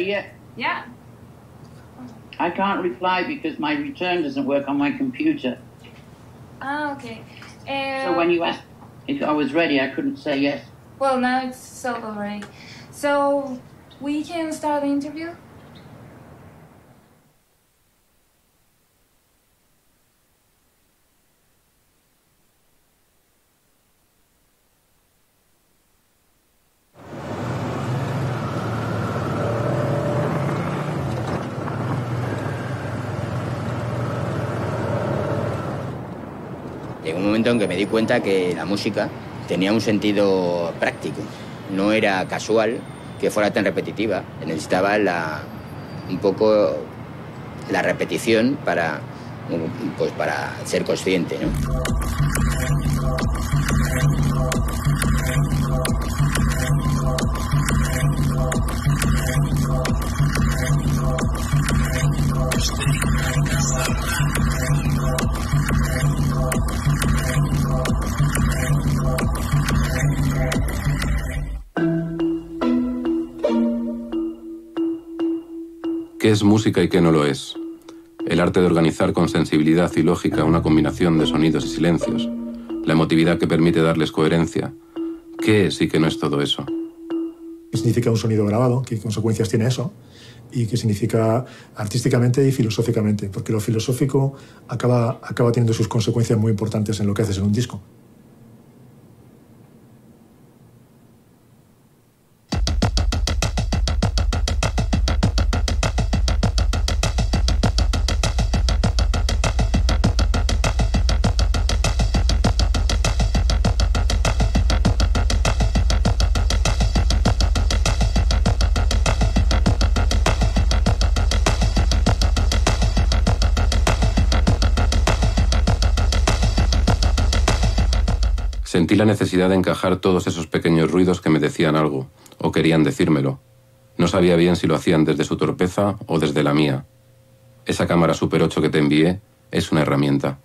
are you ready yet? Yeah. I can't reply because my return doesn't work on my computer. Ah, okay. So when you asked if I was ready, I couldn't say yes. Well, now it's so already. So we can start the interview? Momento en que me di cuenta que la música tenía un sentido práctico, no era casual que fuera tan repetitiva, necesitaba la, un poco la repetición para, pues para ser consciente. ¿no? ¿Qué es música y qué no lo es? El arte de organizar con sensibilidad y lógica una combinación de sonidos y silencios. La emotividad que permite darles coherencia. ¿Qué es y qué no es todo eso? ¿Qué significa un sonido grabado? ¿Qué consecuencias tiene eso? Y qué significa artísticamente y filosóficamente, porque lo filosófico acaba, acaba teniendo sus consecuencias muy importantes en lo que haces en un disco. Sentí la necesidad de encajar todos esos pequeños ruidos que me decían algo, o querían decírmelo. No sabía bien si lo hacían desde su torpeza o desde la mía. Esa cámara Super 8 que te envié es una herramienta.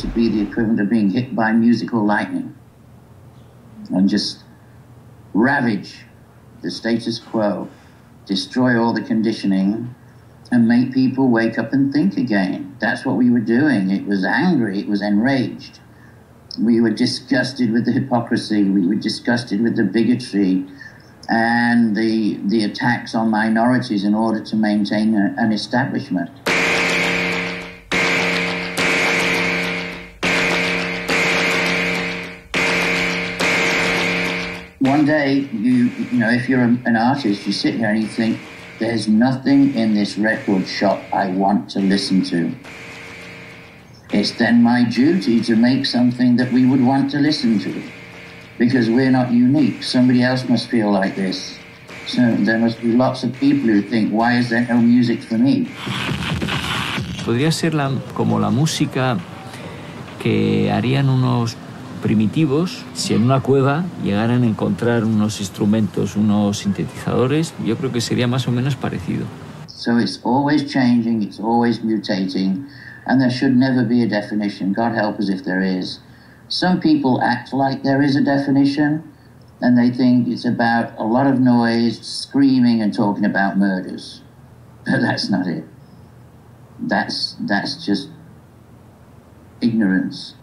To be the equivalent of being hit by musical lightning and just ravage the status quo, destroy all the conditioning, and make people wake up and think again. That's what we were doing. It was angry, it was enraged. We were disgusted with the hypocrisy, we were disgusted with the bigotry and the, the attacks on minorities in order to maintain a, an establishment. One day you you know if you're an artist you sit here and you think there's nothing in this record shop i want to listen to. It's then my duty to make something that we would want to listen to because we're not unique. Somebody else must feel like this. So there must be lots of people who think why is there no music for me? Podría ser la, como la música que harían unos primitivos, si en una cueva llegaran a encontrar unos instrumentos, unos sintetizadores, yo creo que sería más o menos parecido. So it's always changing, it's always mutating, and there should never be a definition. God help us if there is. Some people act like there is a definition, and they think it's about a lot of noise, screaming, and talking about murders. But that's not it. That's, that's just ignorance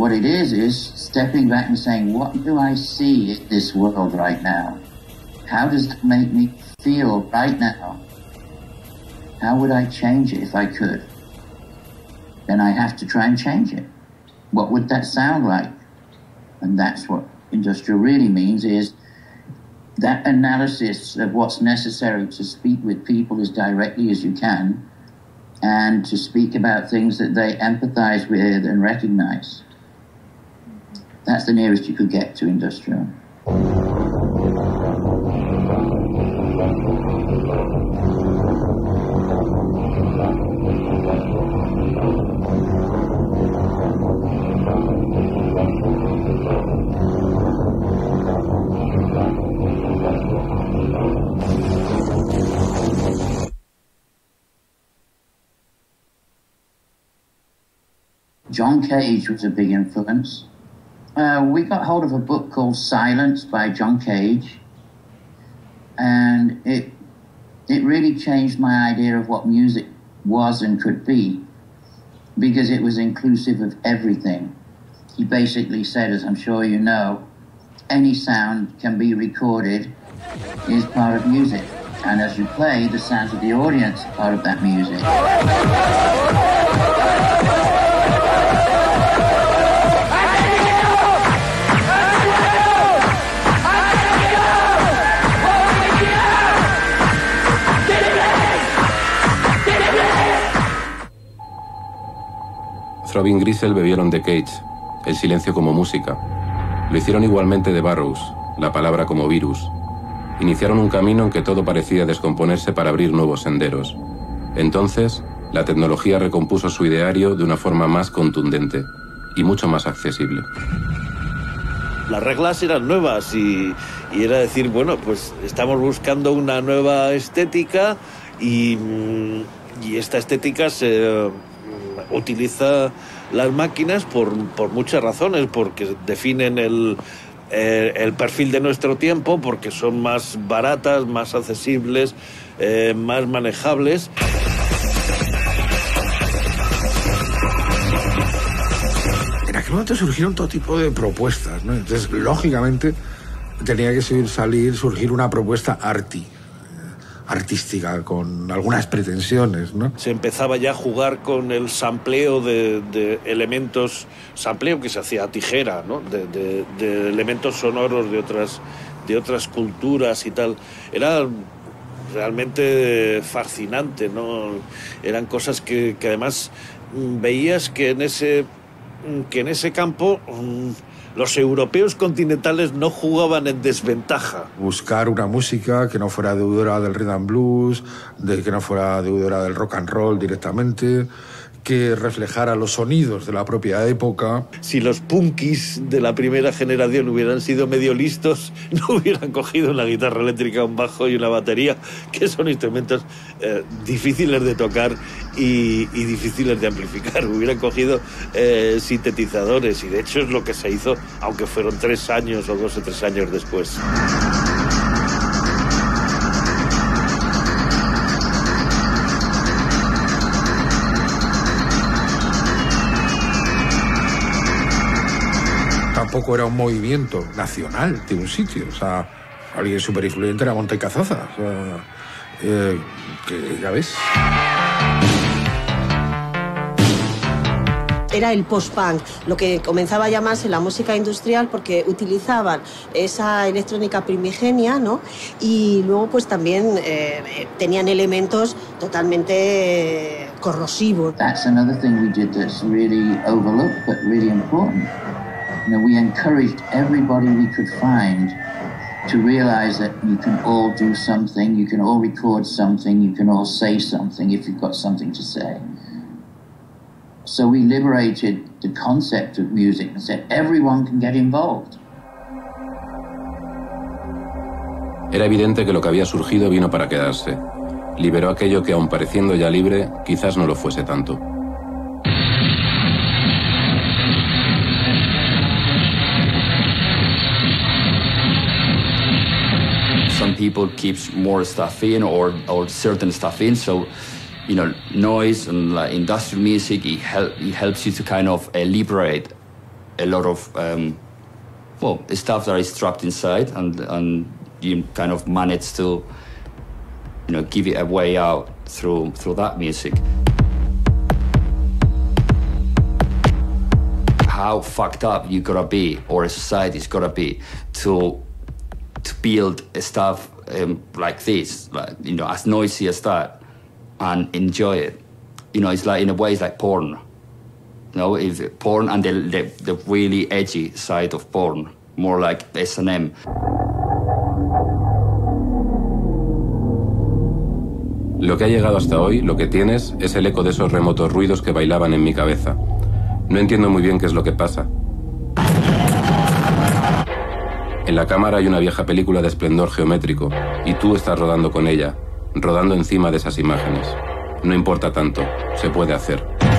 what it is is stepping back and saying, what do I see in this world right now? How does that make me feel right now? How would I change it if I could? Then I have to try and change it. What would that sound like? And that's what industrial really means is that analysis of what's necessary to speak with people as directly as you can and to speak about things that they empathize with and recognize. That's the nearest you could get to industrial. John Cage was a big influence. Uh, we got hold of a book called Silence by John Cage, and it it really changed my idea of what music was and could be because it was inclusive of everything. He basically said, as I'm sure you know, any sound can be recorded is part of music. And as you play, the sounds of the audience are part of that music. Throbbing Grisel bebieron de Cage, el silencio como música. Lo hicieron igualmente de Barrows, la palabra como virus. Iniciaron un camino en que todo parecía descomponerse para abrir nuevos senderos. Entonces, la tecnología recompuso su ideario de una forma más contundente y mucho más accesible. Las reglas eran nuevas y, era decir, bueno, pues estamos buscando una nueva estética y, mm, y esta estética se utiliza las máquinas por, por muchas razones, porque definen el, eh, el perfil de nuestro tiempo, porque son más baratas, más accesibles, eh, más manejables. En aquel momento surgieron todo tipo de propuestas, ¿no? Entonces, lógicamente, tenía que salir, surgir una propuesta arti, artística, con algunas pretensiones, ¿no? Se empezaba ya a jugar con el sampleo de, elementos, sampleo que se hacía a tijera, ¿no? De, elementos sonoros de otras, de otras culturas y tal. Era realmente fascinante, ¿no? Eran cosas que, que además mm, veías que en ese, que en ese campo mm, los europeos continentales no jugaban en desventaja. Buscar una música que no fuera deudora del rhythm and blues, de que no fuera deudora del rock and roll directamente, que reflejara los sonidos de la propia época. Si los punkis de la primera generación hubieran sido medio listos, no hubieran cogido una guitarra eléctrica, un bajo y una batería, que son instrumentos eh, difíciles de tocar y, y difíciles de amplificar. Hubieran cogido eh, sintetizadores y de hecho es lo que se hizo, aunque fueron tres años o dos o tres años después. Tampoco era un movimiento nacional de un sitio. O sea, alguien súper influyente era Monte Cazaza. O sea, eh, que ya ves. Era el post-punk, lo que comenzaba a llamarse la música industrial porque utilizaban esa electrónica primigenia, ¿no? Y luego pues también eh, tenían elementos totalmente eh, corrosivos. That's another thing we did that's really overlooked but really important. You know, we encouraged everybody we could find to realize that you can all do something, you can all record something, you can all say something if you've got something to say. So we liberated the concept of music and said everyone can get involved. Era evidente que lo que había surgido vino para quedarse. Liberó aquello que, aun pareciendo ya libre, quizás no lo fuese tanto. People keeps more stuff in or, or certain stuff in so you know noise and like industrial music it, help, it helps you to kind of uh, liberate a lot of um, well stuff that is trapped inside, and and you kind of manage to you know give it a way out through through that music. How fucked up you gotta be, or a society's gotta be, to to build stuff um, like this, like you know, as noisy as that, and enjoy it. You know, it's like in a way, it's like porn. You know, if porn and the, the, the really edgy side of porn, more like S&M. Lo que ha llegado hasta hoy, lo que tienes, es el eco de esos remotos ruidos que bailaban en mi cabeza. No entiendo muy bien qué es lo que pasa. En la cámara hay una vieja película de esplendor geométrico y tú estás rodando con ella, rodando encima de esas imágenes. No importa tanto, se puede hacer.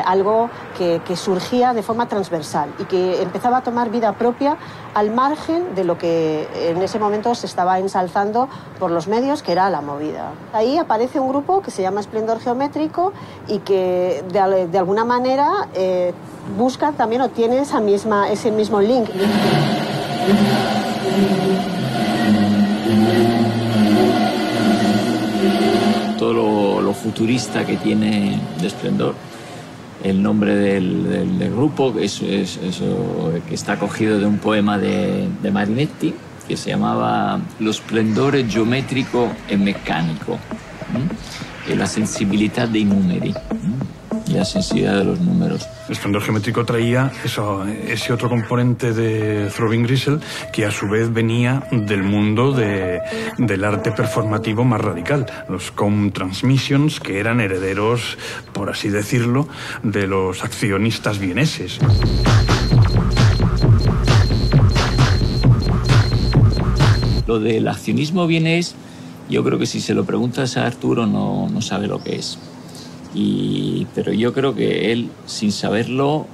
Algo que, surgía de forma transversal y que empezaba a tomar vida propia al margen de lo que en ese momento se estaba ensalzando por los medios, que era la movida. Ahí aparece un grupo que se llama Esplendor Geométrico y que de, de alguna manera eh, busca también o tiene esa misma, ese mismo link. todo lo, lo, futurista que tiene de esplendor. El nombre del, del, del grupo es, es, eso que está cogido de un poema de, de Marinetti que se llamaba Lo splendore geometrico e meccanico ¿m? e la sensibilidad dei numeri ¿m? Y la sensibilidad de los números. El esplendor geométrico traía eso, ese otro componente de Throbbing Gristle que a su vez venía del mundo de, del arte performativo más radical, los com transmissions que eran herederos, por así decirlo, de los accionistas vieneses. Lo del accionismo vienés, yo creo que si se lo preguntas a Arturo no, no sabe lo que es. Y, pero yo creo que él, sin saberlo,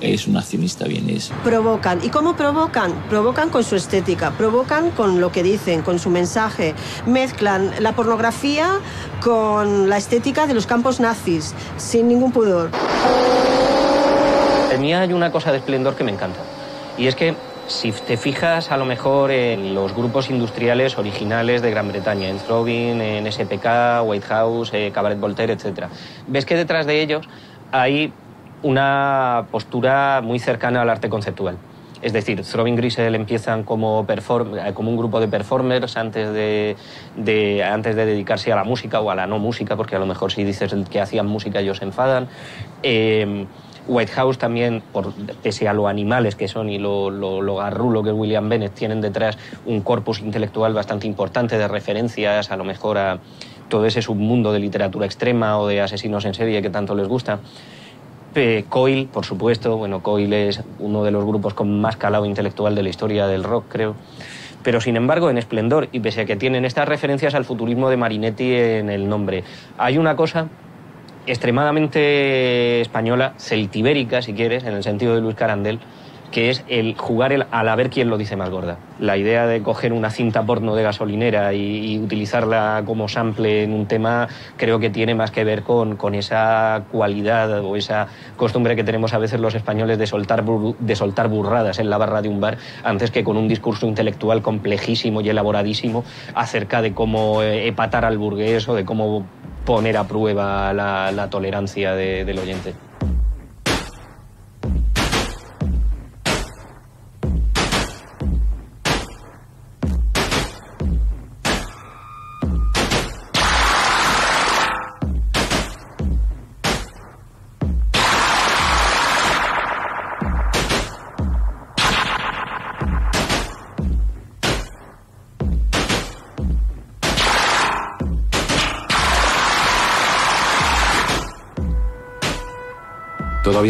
es un accionista vienés. Provocan. ¿Y cómo provocan? Provocan con su estética, provocan con lo que dicen, con su mensaje. Mezclan la pornografía con la estética de los campos nazis, sin ningún pudor. En mí hay una cosa de esplendor que me encanta. Y es que si te fijas a lo mejor en los grupos industriales originales de Gran Bretaña, en Throbbing, en SPK, White House, eh, Cabaret Voltaire, etc., ves que detrás de ellos hay una postura muy cercana al arte conceptual. Es decir, Throbbing Gristle empiezan como, perform como un grupo de performers antes de, de, antes de dedicarse a la música o a la no música, porque a lo mejor si dices que hacían música ellos se enfadan. Eh, White House también, por, pese a lo animales que son y lo, lo, lo, garrulo que William Bennett, tienen detrás un corpus intelectual bastante importante de referencias, a lo mejor a todo ese submundo de literatura extrema o de asesinos en serie que tanto les gusta. Eh, Coil, por supuesto, bueno, Coil es uno de los grupos con más calado intelectual de la historia del rock, creo. Pero sin embargo, en Esplendor, y pese a que tienen estas referencias al futurismo de Marinetti en el nombre, hay una cosa extremadamente española, celtibérica, si quieres, en el sentido de Luis Carandel, que es el jugar el, al a ver quién lo dice más gorda. La idea de coger una cinta porno de gasolinera y, utilizarla como sample en un tema creo que tiene más que ver con, con, esa cualidad o esa costumbre que tenemos a veces los españoles de soltar, bur, de soltar burradas en la barra de un bar antes que con un discurso intelectual complejísimo y elaboradísimo acerca de cómo eh, epatar al burgués o de cómo poner a prueba la, la tolerancia de, del oyente.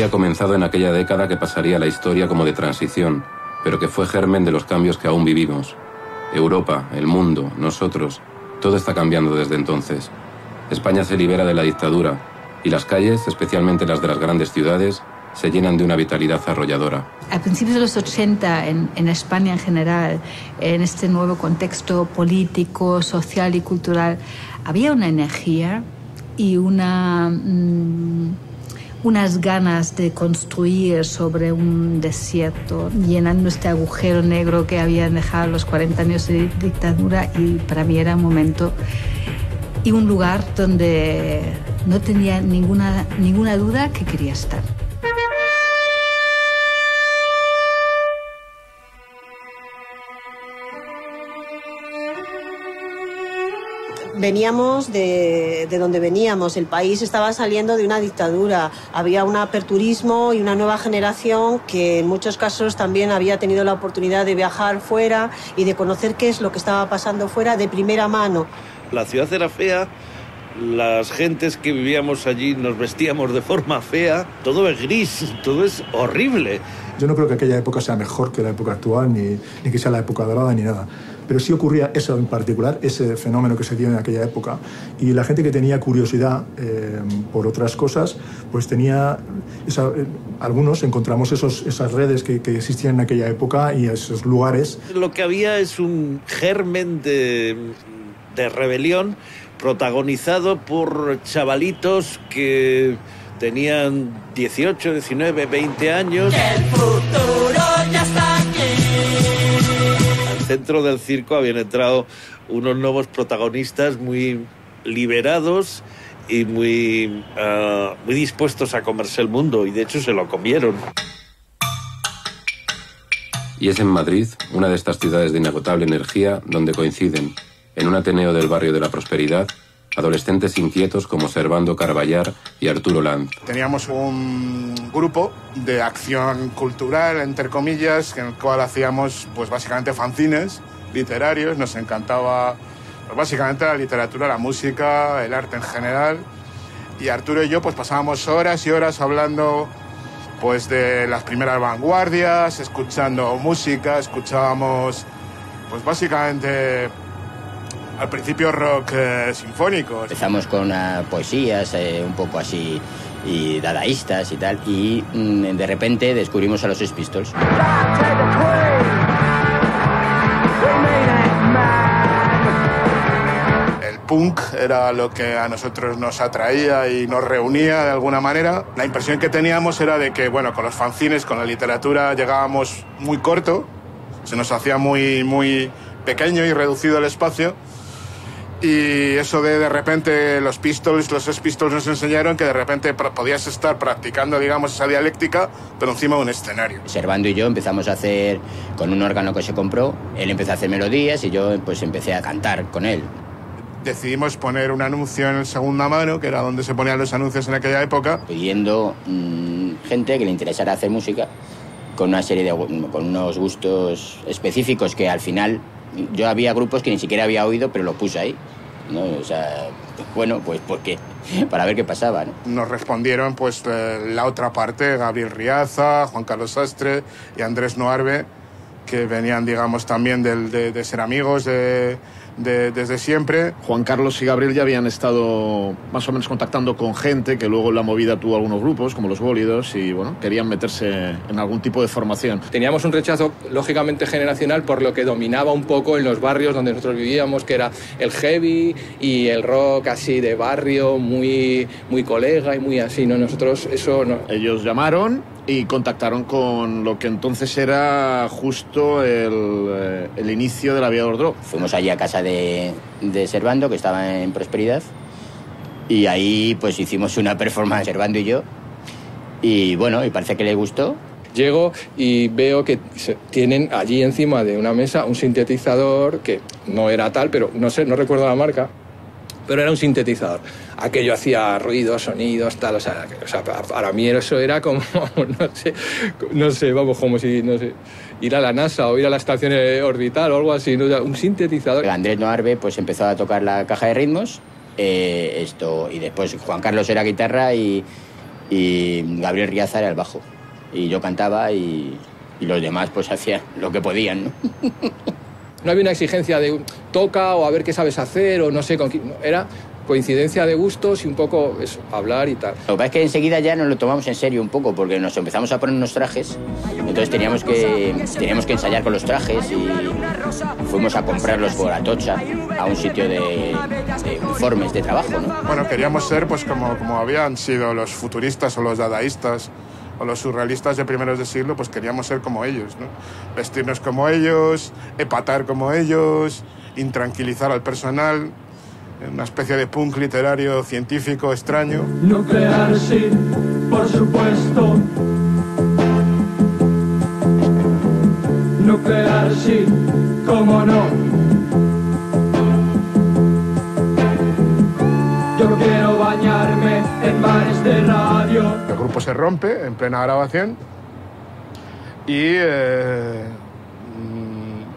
Había comenzado en aquella década que pasaría la historia como de transición, pero que fue germen de los cambios que aún vivimos. Europa, el mundo, nosotros, Todo está cambiando desde entonces. España se libera de la dictadura y las calles, especialmente las de las grandes ciudades, se llenan de una vitalidad arrolladora. A principios de los 80, en, España en general, en este nuevo contexto político, social y cultural, había una energía y una, mmm, unas ganas de construir sobre un desierto, llenando este agujero negro que habían dejado los 40 años de dictadura y para mí era un momento y un lugar donde no tenía ninguna, ninguna duda que quería estar. Veníamos de, de, donde veníamos, el país estaba saliendo de una dictadura, había un aperturismo y una nueva generación que en muchos casos también había tenido la oportunidad de viajar fuera y de conocer qué es lo que estaba pasando fuera de primera mano. La ciudad era fea, las gentes que vivíamos allí nos vestíamos de forma fea, todo es gris, todo es horrible. Yo no creo que aquella época sea mejor que la época actual, ni, ni que sea la época dorada, ni nada pero sí ocurría eso en particular, ese fenómeno que se dio en aquella época. Y la gente que tenía curiosidad eh, por otras cosas, pues tenía, esa, eh, algunos encontramos esos, esas redes que, que, existían en aquella época y esos lugares. Lo que había es un germen de, de rebelión protagonizado por chavalitos que tenían 18, 19, 20 años. El futuro centro del circo habían entrado unos nuevos protagonistas muy liberados y muy, uh, muy dispuestos a comerse el mundo y de hecho se lo comieron. Y es en Madrid, una de estas ciudades de inagotable energía, donde coinciden, en un Ateneo del barrio de la Prosperidad, adolescentes inquietos como Servando Carballar y Arturo Land. Teníamos un grupo de acción cultural, entre comillas, en el cual hacíamos pues básicamente fanzines literarios, nos encantaba pues, básicamente la literatura, la música, el arte en general. Y Arturo y yo pues pasábamos horas y horas hablando pues de las primeras vanguardias, escuchando música, escuchábamos pues básicamente al principio rock eh, sinfónico. Empezamos con uh, poesías eh, un poco así y dadaístas y tal, y mm, de repente descubrimos a los Sex Pistols. El punk era lo que a nosotros nos atraía y nos reunía de alguna manera. La impresión que teníamos era de que, bueno, con los fanzines, con la literatura llegábamos muy corto, se nos hacía muy, muy pequeño y reducido el espacio y eso de de repente los Pistols, los ex Pistols nos enseñaron que de repente podías estar practicando, digamos, esa dialéctica, pero encima de un escenario. Servando y yo empezamos a hacer con un órgano que se compró, él empezó a hacer melodías y yo pues empecé a cantar con él. Decidimos poner un anuncio en segunda mano, que era donde se ponían los anuncios en aquella época. Pidiendo mmm, gente que le interesara hacer música con una serie de con unos gustos específicos que al final yo había grupos que ni siquiera había oído, pero lo puse ahí. ¿no? O sea, bueno, pues porque para ver qué pasaba. ¿no? Nos respondieron pues eh, la otra parte, Gabriel Riaza, Juan Carlos Sastre y Andrés Noarbe, que venían, digamos, también del, de, de ser amigos de, de, desde siempre. Juan Carlos y Gabriel ya habían estado más o menos contactando con gente que luego en la movida tuvo algunos grupos, como los Bólidos, y bueno, querían meterse en algún tipo de formación. Teníamos un rechazo lógicamente generacional por lo que dominaba un poco en los barrios donde nosotros vivíamos, que era el heavy y el rock así de barrio, muy, muy colega y muy así, ¿no? Nosotros eso no. Ellos llamaron y contactaron con lo que entonces era justo el, eh, el inicio del aviador drop. Fuimos allí a casa de, de Servando, que estaba en Prosperidad, y ahí pues hicimos una performance Servando y yo, y bueno, y parece que le gustó. Llego y veo que tienen allí encima de una mesa un sintetizador que no era tal, pero no sé, no recuerdo la marca, pero era un sintetizador. Aquello hacía ruidos, sonidos, tal, o sea, para mí eso era como, no sé, no sé, vamos, como si, no sé, ir a la NASA o ir a la estación orbital o algo así, un sintetizador. Andrés Noarbe pues empezó a tocar la caja de ritmos, eh, esto, y después Juan Carlos era guitarra y, Gabriel Riaza era el bajo. Y yo cantaba y, y los demás pues hacían lo que podían, ¿no? no había una exigencia de toca o a ver qué sabes hacer o no sé con quién. Era coincidencia de gustos y un poco eso, hablar y tal. Lo que pasa es que enseguida ya nos lo tomamos en serio un poco porque nos empezamos a poner unos trajes, entonces teníamos que, teníamos que ensayar con los trajes y fuimos a comprarlos por Atocha, a un sitio de, de uniformes de trabajo, ¿no? Bueno, queríamos ser pues como, como habían sido los futuristas o los dadaístas o los surrealistas de primeros de siglo, pues queríamos ser como ellos, ¿no? Vestirnos como ellos, epatar como ellos, intranquilizar al personal, una especie de punk literario científico extraño. Nuclear sí, por supuesto. Nuclear sí, cómo no. El grupo se rompe en plena grabación y eh,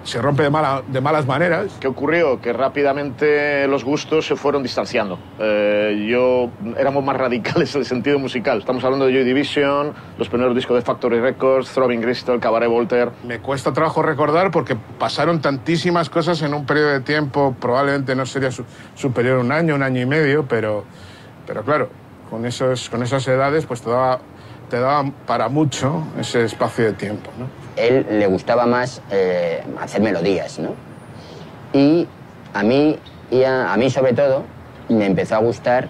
se rompe de, mala- de malas maneras. ¿Qué ocurrió? Que rápidamente los gustos se fueron distanciando. Eh, yo éramos más radicales en el sentido musical. Estamos hablando de Joy Division, los primeros discos de Factory Records, Throbbing Crystal, Cabaret Voltaire. Me cuesta trabajo recordar porque pasaron tantísimas cosas en un periodo de tiempo, probablemente no sería su- superior a un año, un año y medio, pero, pero claro, con, esos, con esas edades pues te daba, te daba para mucho ese espacio de tiempo. ¿no? Él le gustaba más eh, hacer melodías, ¿no? Y a mí, y a, mí sobre todo, me empezó a gustar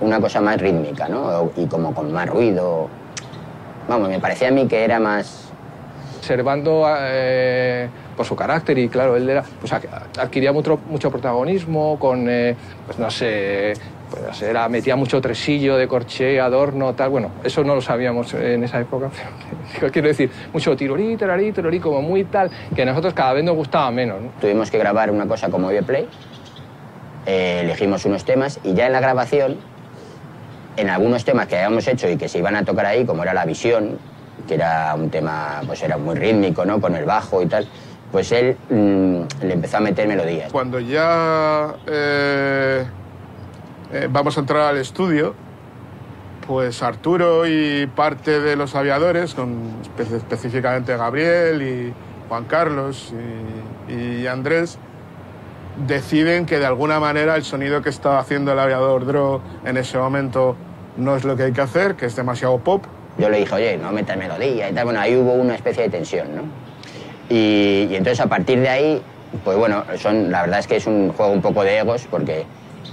una cosa más rítmica, ¿no? Y como con más ruido. Vamos, me parecía a mí que era más... Observando eh, por su carácter y claro, él era, pues, ad- adquiría mucho, mucho protagonismo con, eh, pues no sé, pues, era, metía mucho tresillo de corché, adorno, tal. Bueno, eso no lo sabíamos en esa época, pero quiero decir, mucho tirorí, tirarí, tirorí, como muy tal, que a nosotros cada vez nos gustaba menos. ¿no? Tuvimos que grabar una cosa como Play, elegimos unos temas y ya en la grabación, en algunos temas que habíamos hecho y que se iban a tocar ahí, como era La Visión, que era un tema, pues era muy rítmico, ¿no? Con el bajo y tal, pues él mm, le empezó a meter melodías. Cuando ya eh, eh, vamos a entrar al estudio, pues Arturo y parte de los aviadores, con espe- específicamente Gabriel y Juan Carlos y, y Andrés, deciden que de alguna manera el sonido que estaba haciendo el aviador Dro en ese momento no es lo que hay que hacer, que es demasiado pop. Yo le dije, oye, no metas melodía y tal. Bueno, ahí hubo una especie de tensión, ¿no? Y, y entonces a partir de ahí, pues bueno, son, la verdad es que es un juego un poco de egos porque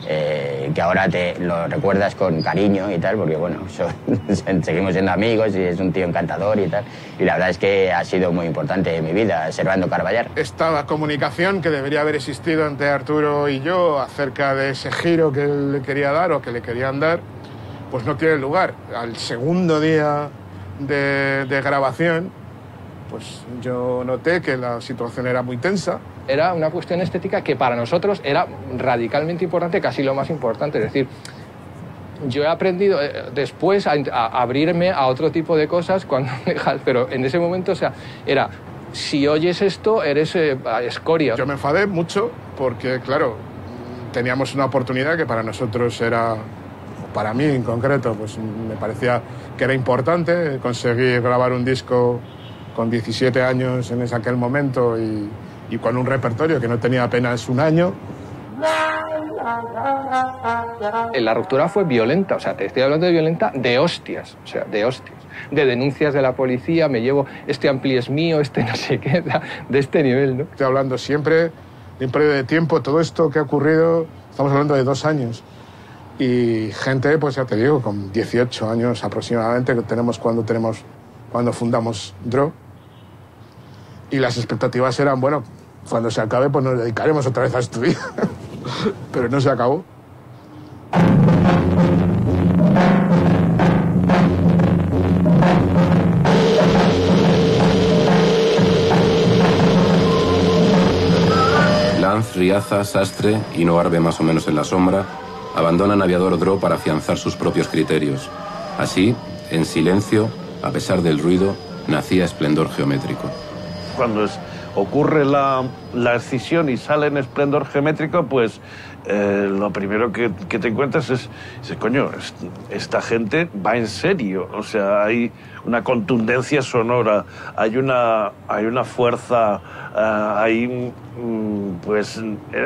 eh, que ahora te lo recuerdas con cariño y tal, porque bueno, son- seguimos siendo amigos y es un tío encantador y tal. Y la verdad es que ha sido muy importante en mi vida, Servando Carballar. esta comunicación que debería haber existido entre Arturo y yo acerca de ese giro que él le quería dar o que le querían dar, pues no tiene lugar. Al segundo día de, de grabación, pues yo noté que la situación era muy tensa. Era una cuestión estética que para nosotros era radicalmente importante, casi lo más importante. Es decir, yo he aprendido eh, después a, a abrirme a otro tipo de cosas cuando pero en ese momento, o sea, era si oyes esto eres eh, escoria. Yo me enfadé mucho porque, claro, teníamos una oportunidad que para nosotros era, para mí en concreto, pues me parecía que era importante conseguir grabar un disco con 17 años en ese aquel momento y, y con un repertorio que no tenía apenas un año. Eh, La ruptura fue violenta, o sea, te estoy hablando de violenta de hostias, o sea, de hostias. De denuncias de la policía, me llevo, este ampli es mío, este no sé qué, de este nivel, ¿no? Estoy hablando siempre de un periodo de tiempo, todo esto que ha ocurrido, estamos hablando de dos años. Y gente, pues ya te digo, con 18 años aproximadamente, que tenemos cuando, tenemos, cuando fundamos DRO. Y las expectativas eran, bueno, cuando se acabe, pues nos dedicaremos otra vez a estudiar. Pero no se acabó. Lanz, Riaza, Sastre y Noarbe más o menos en la sombra abandonan Aviador Dro para afianzar sus propios criterios. Así, en silencio, a pesar del ruido, nacía esplendor geométrico. Cuando es ocurre la, la escisión y sale en esplendor geométrico, pues eh, lo primero que, te encuentras es, coño, esta gente va en serio, o sea, hay una contundencia sonora, hay una, hay una fuerza, uh, hay, mm, pues,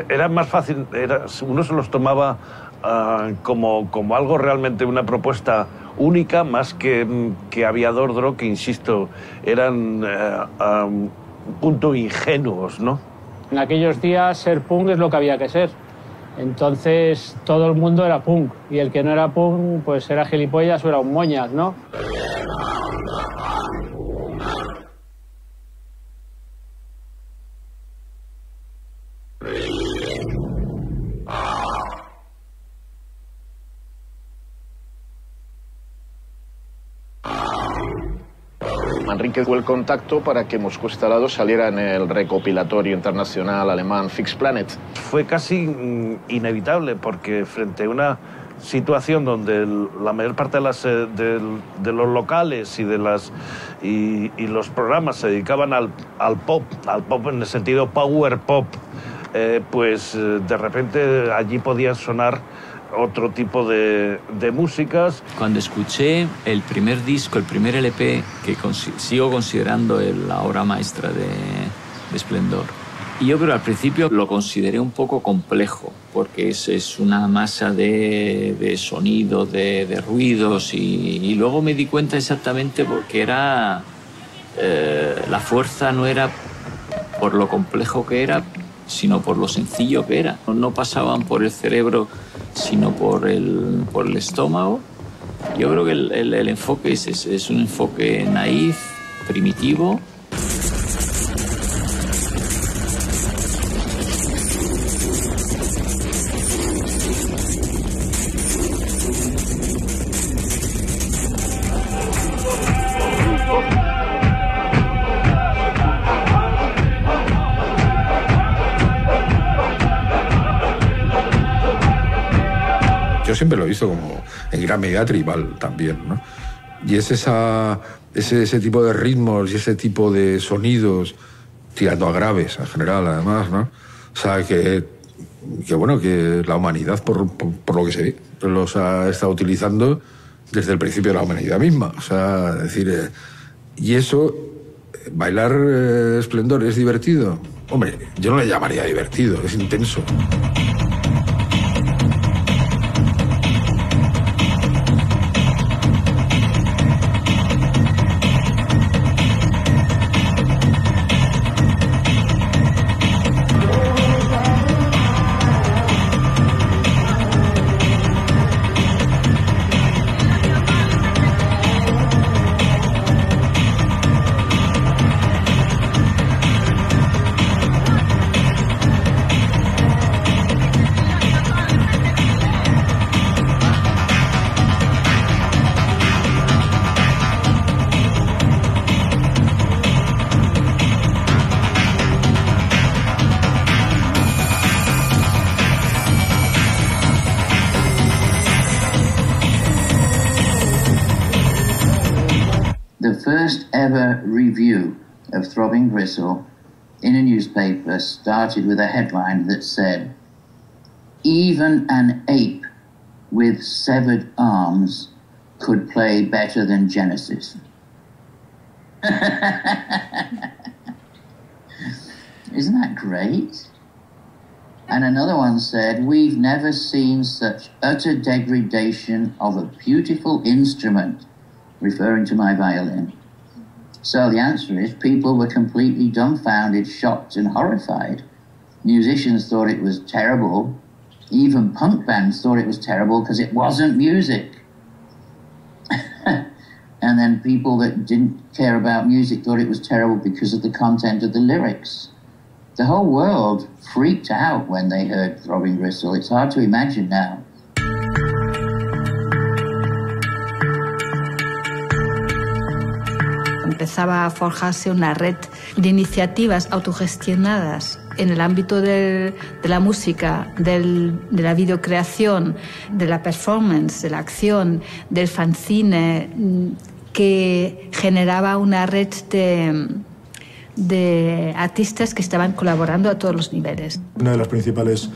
era más fácil, era, uno se los tomaba uh, como, como algo realmente, una propuesta única, más que, que Aviador que insisto, eran punto ingenuos, ¿no? En aquellos días ser punk es lo que había que ser. Entonces todo el mundo era punk y el que no era punk pues era gilipollas o era un moñas, ¿no? Manrique fue el contacto para que Moscú Instalado saliera en el recopilatorio internacional alemán Fixed Planet. Fue casi mm, inevitable porque frente a una situación donde la mayor parte de, las, de, los locales y, de los programas se dedicaban al, al, pop, al pop en el sentido power pop, eh, pues eh, de repente allí podían sonar otro tipo de, de, músicas. Cuando escuché el primer disco, el primer LP, que sigo considerando la obra maestra de, de Esplendor, y yo creo al principio lo consideré un poco complejo, porque es, es una masa de, de sonidos, de, de, ruidos, y, y, luego me di cuenta exactamente porque era. Eh, la fuerza no era por lo complejo que era, sino por lo sencillo que era. No pasaban por el cerebro, sino por el, por el estómago. Yo creo que el, el, enfoque es, es, es un enfoque naif, primitivo, visto como en gran medida tribal también, ¿no? Y es esa, ese, ese tipo de ritmos y ese tipo de sonidos, tirando a graves en general, además, ¿no? O sea, que, que bueno, que la humanidad, por, por, por, lo que se ve, los ha estado utilizando desde el principio de la humanidad misma. O sea, es decir, eh, y eso, bailar eh, esplendor es divertido. Hombre, yo no le llamaría divertido, es intenso. Review of Throbbing Gristle in a newspaper started with a headline that said, Even an ape with severed arms could play better than Genesis. Isn't that great? And another one said, We've never seen such utter degradation of a beautiful instrument, referring to my violin. So the answer is people were completely dumbfounded, shocked, and horrified. Musicians thought it was terrible. Even punk bands thought it was terrible because it wasn't music. and then people that didn't care about music thought it was terrible because of the content of the lyrics. The whole world freaked out when they heard Throbbing Gristle. It's hard to imagine now. Empezaba a forjarse una red de iniciativas autogestionadas en el ámbito del, de la música, del, de la videocreación, de la performance, de la acción, del fanzine, que generaba una red de, de artistas que estaban colaborando a todos los niveles. Uno de los principales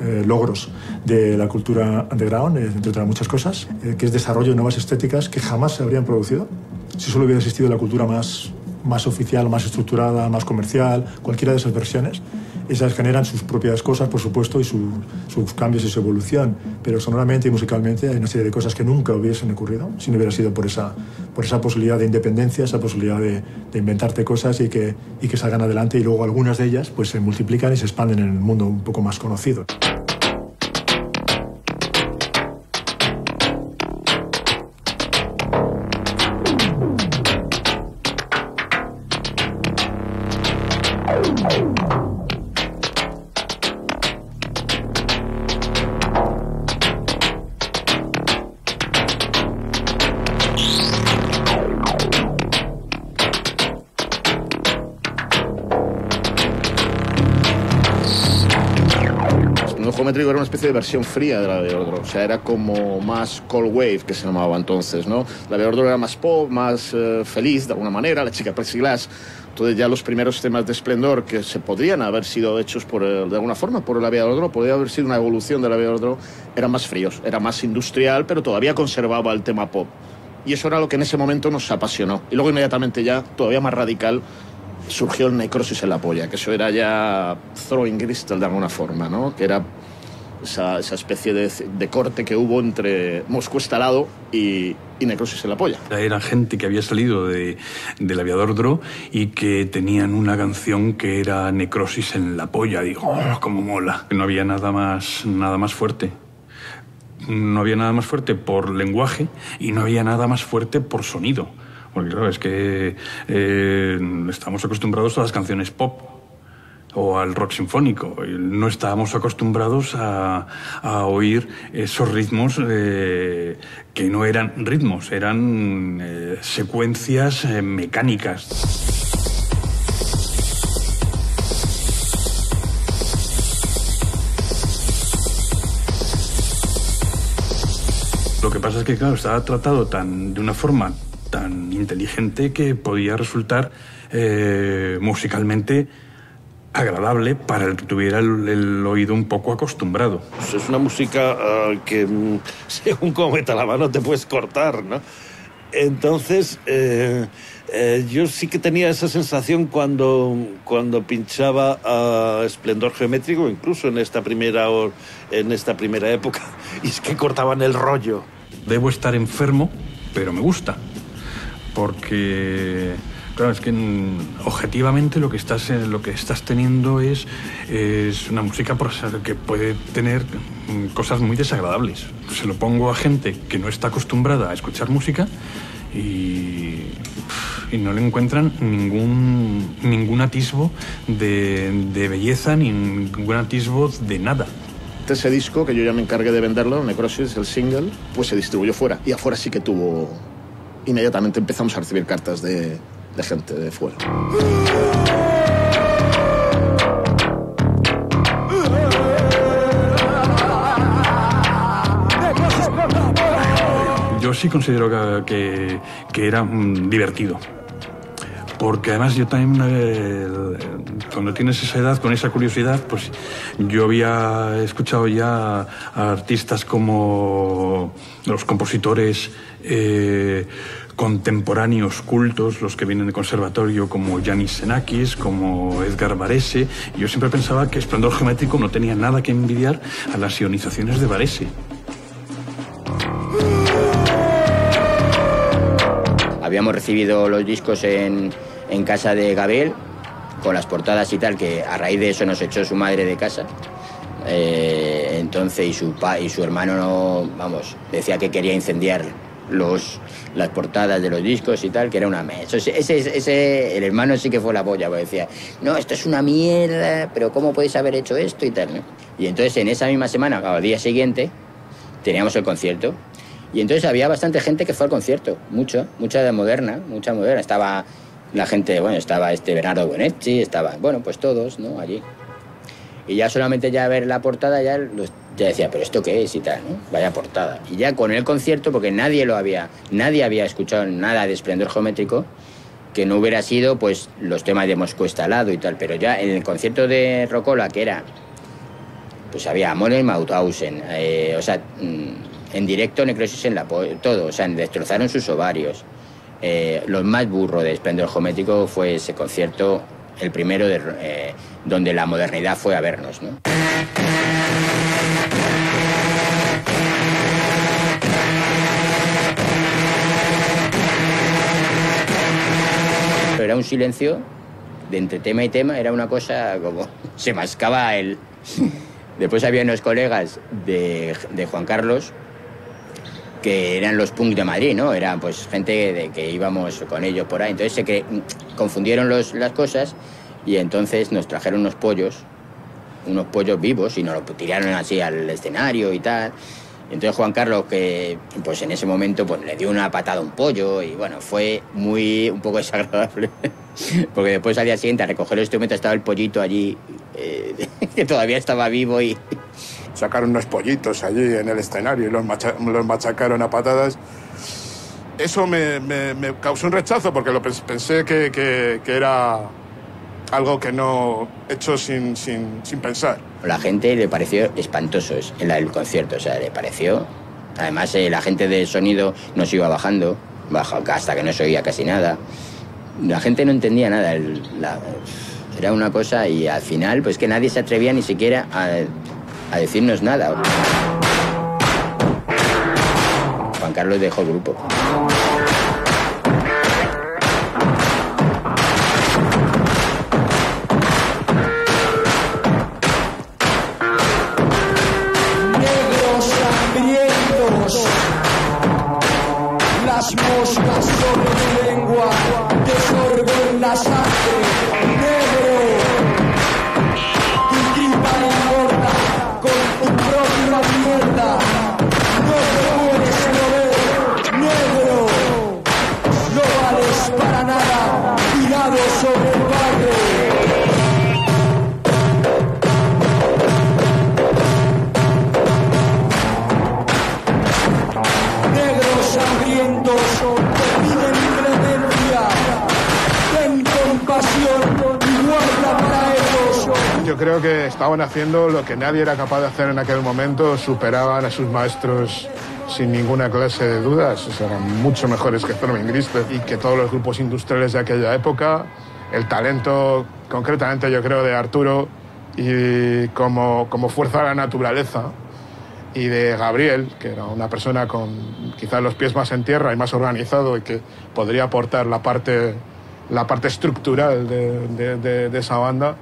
eh, logros de la cultura underground, eh, entre otras muchas cosas, eh, que es desarrollo de nuevas estéticas que jamás se habrían producido si solo hubiera existido la cultura más, más oficial, más estructurada, más comercial, cualquiera de esas versiones. Esas generan sus propias cosas, por supuesto, y su- sus cambios y su evolución, pero sonoramente y musicalmente hay una serie de cosas que nunca hubiesen ocurrido si no hubiera sido por esa, por esa posibilidad de independencia, esa posibilidad de, de inventarte cosas y que, y que salgan adelante y luego algunas de ellas pues, se multiplican y se expanden en el mundo un poco más conocido. El geométrico era una especie de versión fría de la de Ordro, o sea, era como más cold wave, que se llamaba entonces, ¿no? La de Ordro era más pop, más eh, feliz, de alguna manera, la chica plexiglass. Entonces ya los primeros temas de esplendor que se podrían haber sido hechos por, el- de alguna forma por de Ordro, podría haber sido una evolución de la vía de Ordro, eran más fríos, era más industrial, pero todavía conservaba el tema pop. Y eso era lo que en ese momento nos apasionó. Y luego inmediatamente ya, todavía más radical, surgió el necrosis en la polla, que eso era ya throwing crystal de alguna forma, ¿no? Que era esa, esa especie de, de corte que hubo entre Moscú instalado y, y necrosis en la polla. Era gente que había salido de, del aviador Dro y que tenían una canción que era Necrosis en la polla. Digo, oh, cómo mola. No había nada más, nada más fuerte. No había nada más fuerte por lenguaje y no había nada más fuerte por sonido. Porque claro, es que eh, estamos acostumbrados a las canciones pop o al rock sinfónico. No estábamos acostumbrados a, oír esos ritmos eh, que no eran ritmos, eran eh, secuencias eh, mecánicas. Lo que pasa es que, claro, estaba tratado tan, de una forma tan inteligente que podía resultar musicalmente agradable para el que tuviera el, el oído un poco acostumbrado. Pues es una música ah, que mm, según cómo meta la mano te puedes cortar, ¿no? Entonces, eh, eh, yo sí que tenía esa sensación cuando, cuando pinchaba a Esplendor Geométrico, incluso en esta primera, en esta primera época, y es que cortaban el rollo. Debo estar enfermo, pero me gusta. Porque, claro, es que mm, objetivamente lo que estás, eh, lo que estás teniendo es, es una música que puede tener mm, cosas muy desagradables. Se lo pongo a gente que no está acostumbrada a escuchar música y, y no le encuentran ningún, ningún atisbo de, de belleza, ni ningún atisbo de nada. Ese disco, que yo ya me encargué de venderlo, Necrosis, el single, pues se distribuyó fuera. Y afuera sí que tuvo... Inmediatamente empezamos a recibir cartas de, de gente de fuera. Yo sí considero que, que- era mm, divertido. Porque además yo también, eh, cuando tienes esa edad, con esa curiosidad, pues yo había escuchado ya a artistas como los compositores eh, contemporáneos cultos, los que vienen de conservatorio, como Yanis Xenakis, como Edgar Varese. Yo siempre pensaba que Esplendor Geométrico no tenía nada que envidiar a las ionizaciones de Varese. Habíamos recibido los discos en, en casa de Gabriel, con las portadas y tal, que a raíz de eso nos echó su madre de casa. Eh, entonces, y su, pa, y su hermano, no, vamos, decía que quería incendiar los, las portadas de los discos y tal, que era una mesa. Ese, ese, el hermano sí que fue la polla, porque decía, no, esto es una mierda, pero ¿cómo podéis haber hecho esto y tal? ¿no? Y entonces, en esa misma semana, al día siguiente, teníamos el concierto. Y entonces había bastante gente que fue al concierto, mucho, mucha de moderna, mucha moderna. Estaba la gente, bueno, estaba este Bernardo Bonetti, estaba, bueno, pues todos, ¿no? Allí. Y ya solamente ya ver la portada ya, los- ya decía, pero esto qué es y tal, ¿no? Vaya portada. Y ya con el concierto, porque nadie lo había, nadie había escuchado nada de esplendor geométrico, que no hubiera sido pues los temas de Moscú está lado y tal, pero ya en el concierto de Rocola, que era, pues había Amor en Mauthausen, eh, o sea, mm, en directo Necrosis en la todo, o sea, destrozaron sus ovarios. Eh, lo más burro de Esplendor Geométrico fue ese concierto, el primero de, eh, donde la modernidad fue a vernos, ¿no? Era un silencio de entre tema y tema, era una cosa como se mascaba el... Después había unos colegas de, de Juan Carlos que eran los punk de Madrid, ¿no? Eran pues gente de que íbamos con ellos por ahí. Entonces se confundieron los- las cosas y entonces nos trajeron unos pollos, unos pollos vivos y nos los tiraron así al escenario y tal. Entonces Juan Carlos, que pues en ese momento pues le dio una patada a un pollo y bueno, fue muy un poco desagradable. Porque después al día siguiente a recoger el instrumento estaba el pollito allí, eh, que todavía estaba vivo y... Sacaron unos pollitos allí en el escenario y los, macha- los machacaron a patadas. Eso me, me- me causó un rechazo porque lo pens- pensé que, que- que era algo que no hecho sin, sin, sin pensar. La gente le pareció espantoso es- el, el concierto, o sea, le pareció... Además, eh, la gente de sonido nos iba bajando, baja- hasta que no se oía casi nada. La gente no entendía nada, el- la- era una cosa y al final, pues que nadie se atrevía ni siquiera a, a decirnos nada. Juan Carlos dejó el grupo. Para nada, tirado sobre el barro. negros hambrientos te piden clemencia. Ten compasión y guarda para ellos. Yo creo que estaban haciendo lo que nadie era capaz de hacer en aquel momento, superaban a sus maestros sin ninguna clase de dudas, eran mucho mejores que Throbbing Gristle y que todos los grupos industriales de aquella época. El talento, concretamente yo creo, de Arturo y como, como fuerza de la naturaleza y de Gabriel, que era una persona con quizás los pies más en tierra y más organizado y que podría aportar la parte, la parte estructural de esa banda.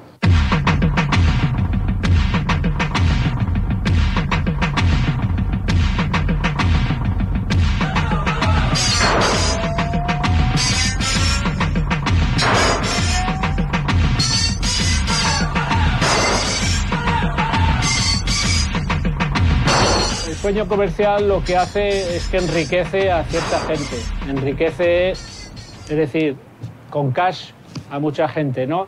Sueño comercial lo que hace es que enriquece a cierta gente. Enriquece, es decir, con cash a mucha gente, ¿no?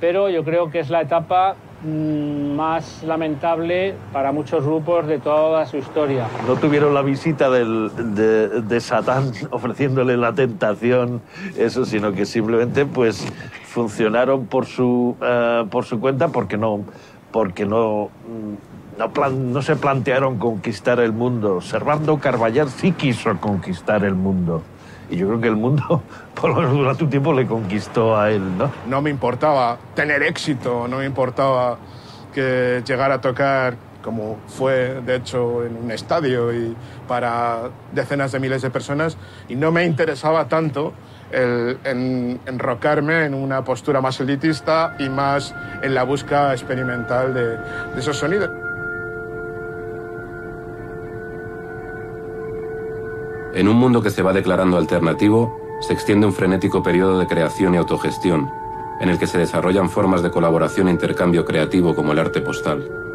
Pero yo creo que es la etapa mm, más lamentable para muchos grupos de toda su historia. No tuvieron la visita del- de, de Satán ofreciéndole la tentación, eso, sino que simplemente pues funcionaron por su, eh, por su cuenta porque no, porque no, mm, no, se plantearon conquistar el mundo. Servando Carballar sí quiso conquistar el mundo. Y yo creo que el mundo, por lo menos durante un tiempo, le conquistó a él, ¿no? No me importaba tener éxito, no me importaba que llegar a tocar como fue de hecho en un estadio y para decenas de miles de personas y no me interesaba tanto en, enrocarme en una postura más elitista y más en la búsqueda experimental de esos sonidos. En un mundo que se va declarando alternativo, se extiende un frenético periodo de creación y autogestión, en el que se desarrollan formas de colaboración e intercambio creativo como el arte postal.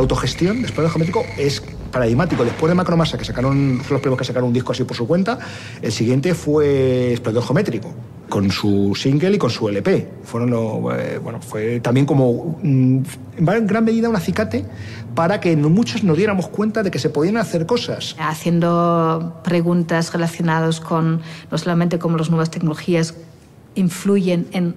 La autogestión, del geométrico, es paradigmático. Después de Macromasa, que sacaron, los primeros que sacaron un disco así por su cuenta, el siguiente fue Esplendor Geométrico, con su single y con su LP. Fueron, eh, bueno, fue también como, en gran medida, un acicate para que muchos nos diéramos cuenta de que se podían hacer cosas. Haciendo preguntas relacionadas con no solamente cómo las nuevas tecnologías influyen en,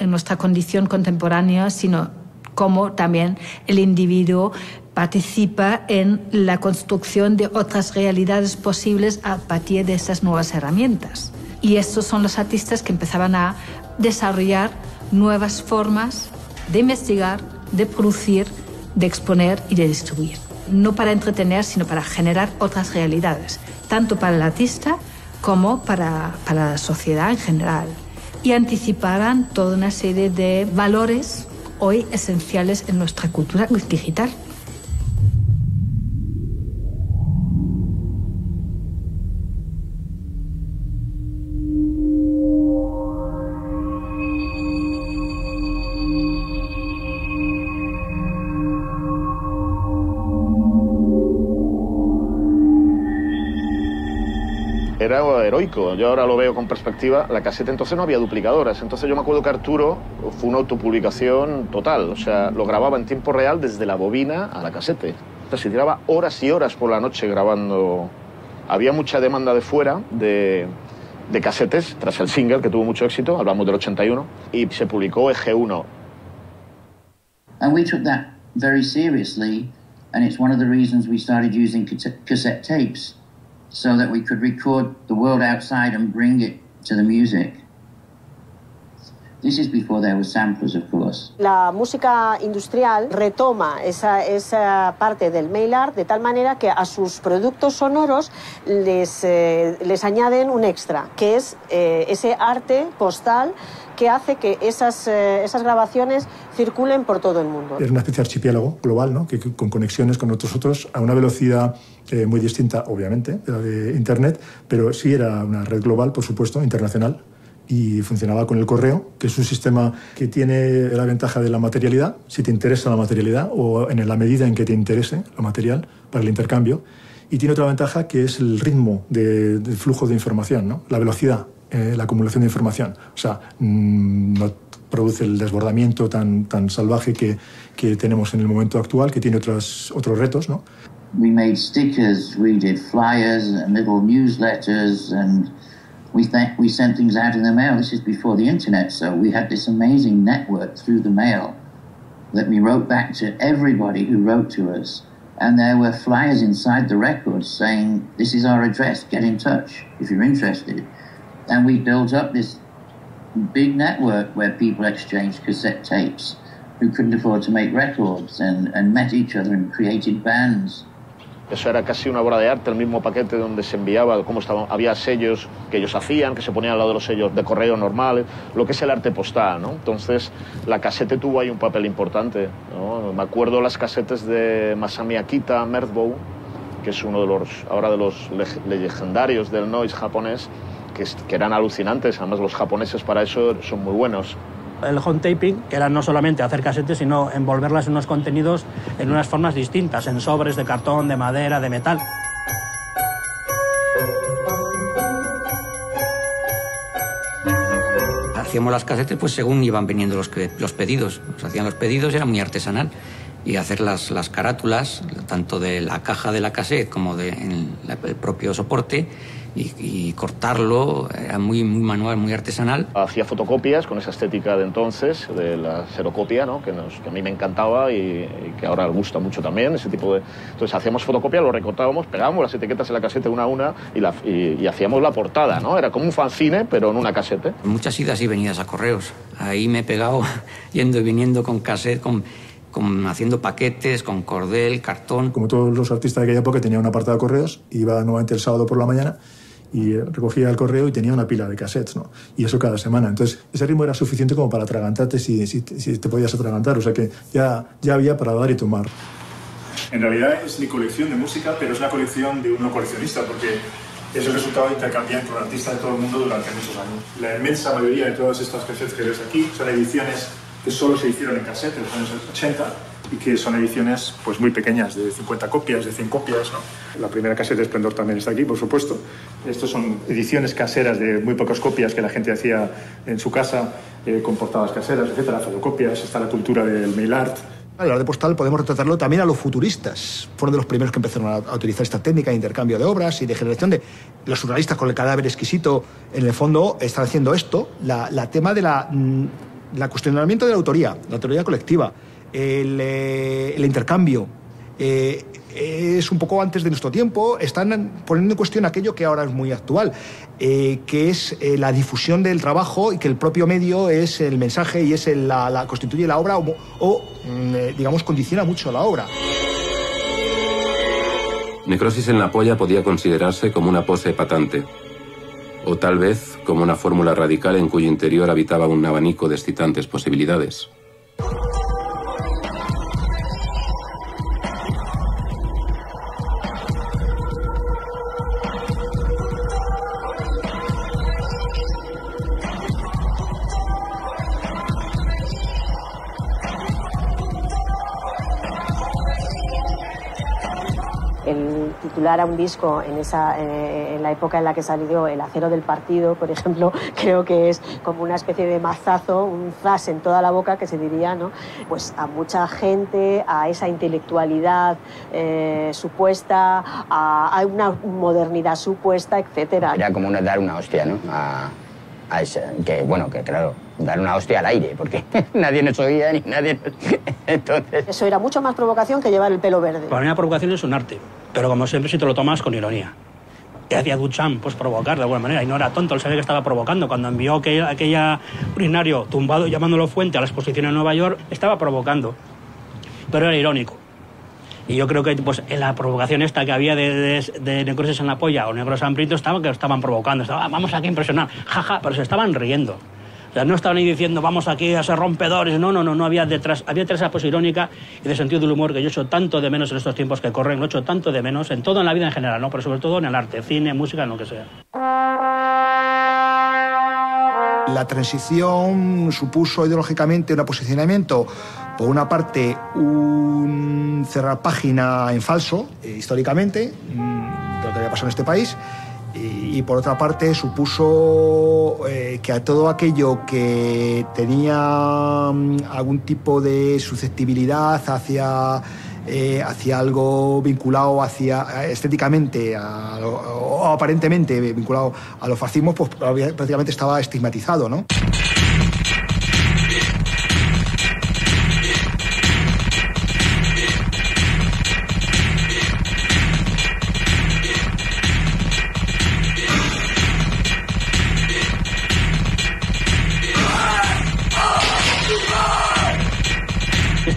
en nuestra condición contemporánea, sino cómo también el individuo participa en la construcción de otras realidades posibles a partir de estas nuevas herramientas. Y estos son los artistas que empezaban a desarrollar nuevas formas de investigar, de producir, de exponer y de distribuir. No para entretener, sino para generar otras realidades, tanto para el artista como para, para la sociedad en general. Y anticiparan toda una serie de valores hoy esenciales en nuestra cultura digital. Heroico. Yo ahora lo veo con perspectiva. La caseta entonces no había duplicadoras. Entonces yo me acuerdo que Arturo fue una autopublicación total. O sea, lo grababa en tiempo real desde la bobina a la casete. Entonces se tiraba horas y horas por la noche grabando. Había mucha demanda de fuera de, de casetes tras el single que tuvo mucho éxito. Hablamos del 81. Y se publicó Eje 1. And we took that very seriously. And it's one of the reasons we started using cassette tapes. So that we could record the world outside and bring it to the music. This is before there were samplers, of course. La música industrial retoma esa, esa parte del mail art de tal manera que a sus productos sonoros les, eh, les añaden un extra, que es eh, ese arte postal que hace que esas, eh, esas grabaciones circulen por todo el mundo. Es una especie de archipiélago global, ¿no? que, con conexiones con otros otros a una velocidad eh, muy distinta, obviamente, de la de Internet, pero sí era una red global, por supuesto, internacional, y funcionaba con el correo, que es un sistema que tiene la ventaja de la materialidad, si te interesa la materialidad o en la medida en que te interese lo material para el intercambio, y tiene otra ventaja que es el ritmo de, del flujo de información, ¿no? la velocidad eh, la acumulación de información. O sea, mm, no produce el desbordamiento tan, tan salvaje que, que tenemos en el momento actual, que tiene otros, otros retos, ¿no? We made stickers, we did flyers and little newsletters and we, we sent things out in the mail. This is before the internet, so we had this amazing network through the mail that we wrote back to everybody who wrote to us. And there were flyers inside the records saying, this is our address, get in touch if you're interested. And we built up this big network where people exchanged cassette tapes who couldn't afford to make records and, and met each other and created bands. Eso era casi una obra de arte, el mismo paquete donde se enviaba, cómo estaban, había sellos que ellos hacían, que se ponían al lado de los sellos de correo normales, lo que es el arte postal, ¿no? Entonces, la casete tuvo ahí un papel importante, ¿no? Me acuerdo las casetes de Masami Akita, Merthbow, que es uno de los, ahora de los legendarios del noise japonés, que, que eran alucinantes. Además, los japoneses para eso son muy buenos el home taping, que era no solamente hacer casetes, sino envolverlas en unos contenidos en unas formas distintas, en sobres de cartón, de madera, de metal. Hacíamos las casetes pues según iban viniendo los, los pedidos. Nos hacían los pedidos, era muy artesanal. Y hacer las, las carátulas, tanto de la caja de la cassette como del de el propio soporte, y, cortarlo, era muy, muy manual, muy artesanal. Hacía fotocopias con esa estética de entonces, de la serocopia, ¿no? que, nos, que a mí me encantaba y, que ahora gusta mucho también, ese tipo de... Entonces hacíamos fotocopia, lo recortábamos, pegábamos las etiquetas en la casete una a una y, la, y, hacíamos la portada, ¿no? Era como un fanzine, pero en una casete. Muchas idas y venidas a correos. Ahí me he pegado yendo y viniendo con cassette, con con, haciendo paquetes con cordel, cartón. Como todos los artistas de aquella época, tenía un apartado de correos, iba nuevamente el sábado por la mañana y recogía el correo y tenía una pila de cassettes, ¿no? Y eso cada semana. Entonces, ese ritmo era suficiente como para atragantarte si, si, te podías atragantar. O sea que ya, ya había para dar y tomar. En realidad es mi colección de música, pero es la colección de un coleccionista, porque es el resultado de intercambiar con artistas de todo el mundo durante muchos años. La inmensa mayoría de todas estas cassettes que ves aquí son ediciones que solo se hicieron en cassette en los años 80 y que son ediciones pues muy pequeñas, de 50 copias, de 100 copias. ¿no? La primera caseta de Esplendor también está aquí, por supuesto. Estas son ediciones caseras de muy pocas copias que la gente hacía en su casa, eh, con portadas caseras, etcétera, fotocopias. Está la cultura del mail art. El arte postal podemos retratarlo también a los futuristas. Fueron de los primeros que empezaron a, utilizar esta técnica de intercambio de obras y de generación de... Los surrealistas con el cadáver exquisito, en el fondo, están haciendo esto. La, la tema de la, mm, la cuestionamiento de la autoría, la autoría colectiva, el, eh, el intercambio. Eh, es un poco antes de nuestro tiempo, están poniendo en cuestión aquello que ahora es muy actual, eh, que es la difusión del trabajo y que el propio medio es el mensaje y es el, la, constituye la obra o, o mm, digamos, condiciona mucho la obra. Necrosis en la polla podía considerarse como una pose patante, o tal vez como una fórmula radical en cuyo interior habitaba un abanico de excitantes posibilidades. Titular a un disco en, esa, en la época en la que salió El acero del partido, por ejemplo, creo que es como una especie de mazazo, un zas en toda la boca que se diría, ¿no? Pues a mucha gente, a esa intelectualidad eh, supuesta, a, a, una modernidad supuesta, etcétera. Era como una, dar una hostia, ¿no? A, a esa, que bueno, que claro, dar una hostia al aire, porque nadie nos oía ni nadie nos... Entonces... Eso era mucho más provocación que llevar el pelo verde. Para mí la provocación es un arte, pero como siempre si te lo tomas con ironía. ¿Qué hacía Duchamp? Pues provocar de alguna manera, y no era tonto, él sabía que estaba provocando. Cuando envió aquel, aquella urinario tumbado llamándolo fuente a la exposición en Nueva York, estaba provocando, pero era irónico. Y yo creo que pues, en la provocación esta que había de, de, necrosis en la polla o negros hambrientos estaba que estaban provocando. Estaba, vamos aquí a impresionar, jaja, pero se estaban riendo. No estaban ahí diciendo vamos aquí a ser rompedores. No, no, no, no había detrás. Había detrás pose irónica y de sentido del humor que yo echo tanto de menos en estos tiempos que corren. Lo echo tanto de menos en todo en la vida en general, ¿no? Pero sobre todo en el arte, cine, música, en lo que sea. La transición supuso ideológicamente un posicionamiento por una parte, un cerrar página en falso, eh, históricamente, mmm, de lo que había pasado en este país, y, por otra parte supuso eh, que a todo aquello que tenía um, algún tipo de susceptibilidad hacia, eh, hacia algo vinculado hacia estéticamente o aparentemente vinculado a los fascismos, pues prácticamente estaba estigmatizado, ¿no?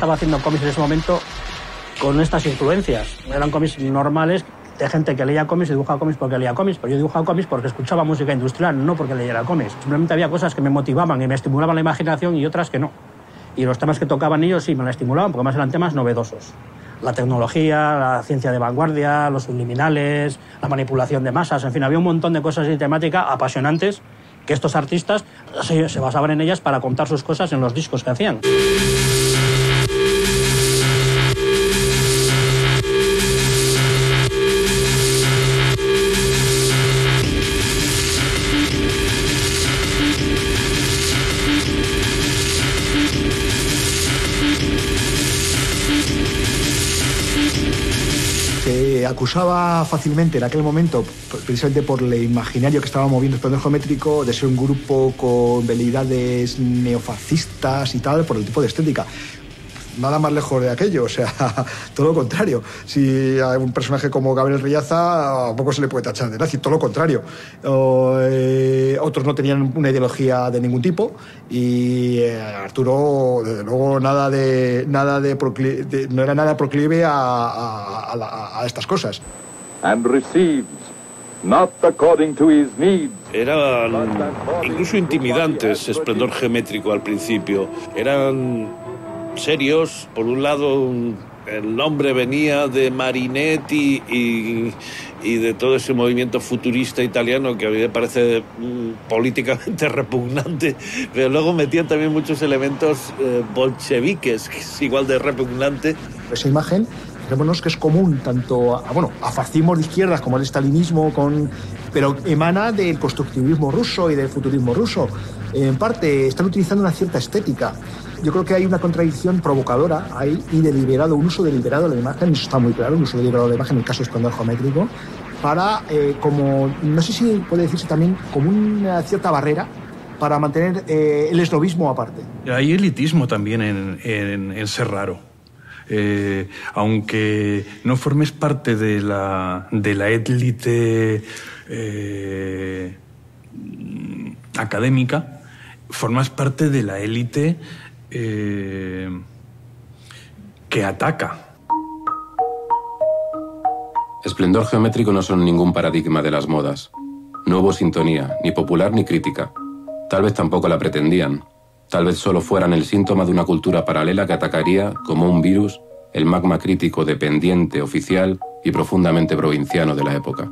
Estaba haciendo cómics en ese momento con estas influencias. Eran cómics normales de gente que leía cómics y dibujaba cómics porque leía cómics, pero yo dibujaba cómics porque escuchaba música industrial, no porque leyera cómics. Simplemente había cosas que me motivaban y me estimulaban la imaginación y otras que no. Y los temas que tocaban ellos sí me la estimulaban porque más eran temas novedosos. La tecnología, la ciencia de vanguardia, los subliminales, la manipulación de masas, en fin, había un montón de cosas y temática apasionantes que estos artistas se, basaban en ellas para contar sus cosas en los discos que hacían. Acusaba fácilmente en aquel momento, precisamente por el imaginario que estaba moviendo el plano geométrico, de ser un grupo con veleidades neofascistas y tal, por el tipo de estética nada más lejos de aquello, o sea, todo lo contrario. Si a un personaje como Gabriel Riaza, a poco se le puede tachar de nazi, todo lo contrario. O, eh, otros no tenían una ideología de ningún tipo y eh, Arturo, desde luego, nada de, nada de, de no era nada proclive a, a, a, a estas cosas. And receives not according to his needs. Eran incluso intimidantes, esplendor geométrico al principio. Eran serios. Por un lado, el nombre venía de Marinetti y, de todo ese movimiento futurista italiano que a mí me parece mm, políticamente repugnante, pero luego metían también muchos elementos eh, bolcheviques, que es igual de repugnante. Esa imagen Fijémonos que es común tanto a, bueno, a fascismos de izquierdas como al estalinismo, con, pero emana del constructivismo ruso y del futurismo ruso. En parte están utilizando una cierta estética. Yo creo que hay una contradicción provocadora ahí y deliberado, un uso deliberado de la imagen, eso está muy claro, un uso deliberado de la imagen en el caso de esplendor geométrico, para, eh, como, no sé si puede decirse también, como una cierta barrera para mantener eh, el eslobismo aparte. Hay elitismo también en, en, en ser raro. Eh, aunque no formes parte de la, de la élite académica, formas parte de la élite eh, que ataca. Esplendor geométrico no son ningún paradigma de las modas. No hubo sintonía, ni popular ni crítica. Tal vez tampoco la pretendían. Tal vez solo fueran el síntoma de una cultura paralela que atacaría, como un virus, el magma crítico dependiente, oficial y profundamente provinciano de la época.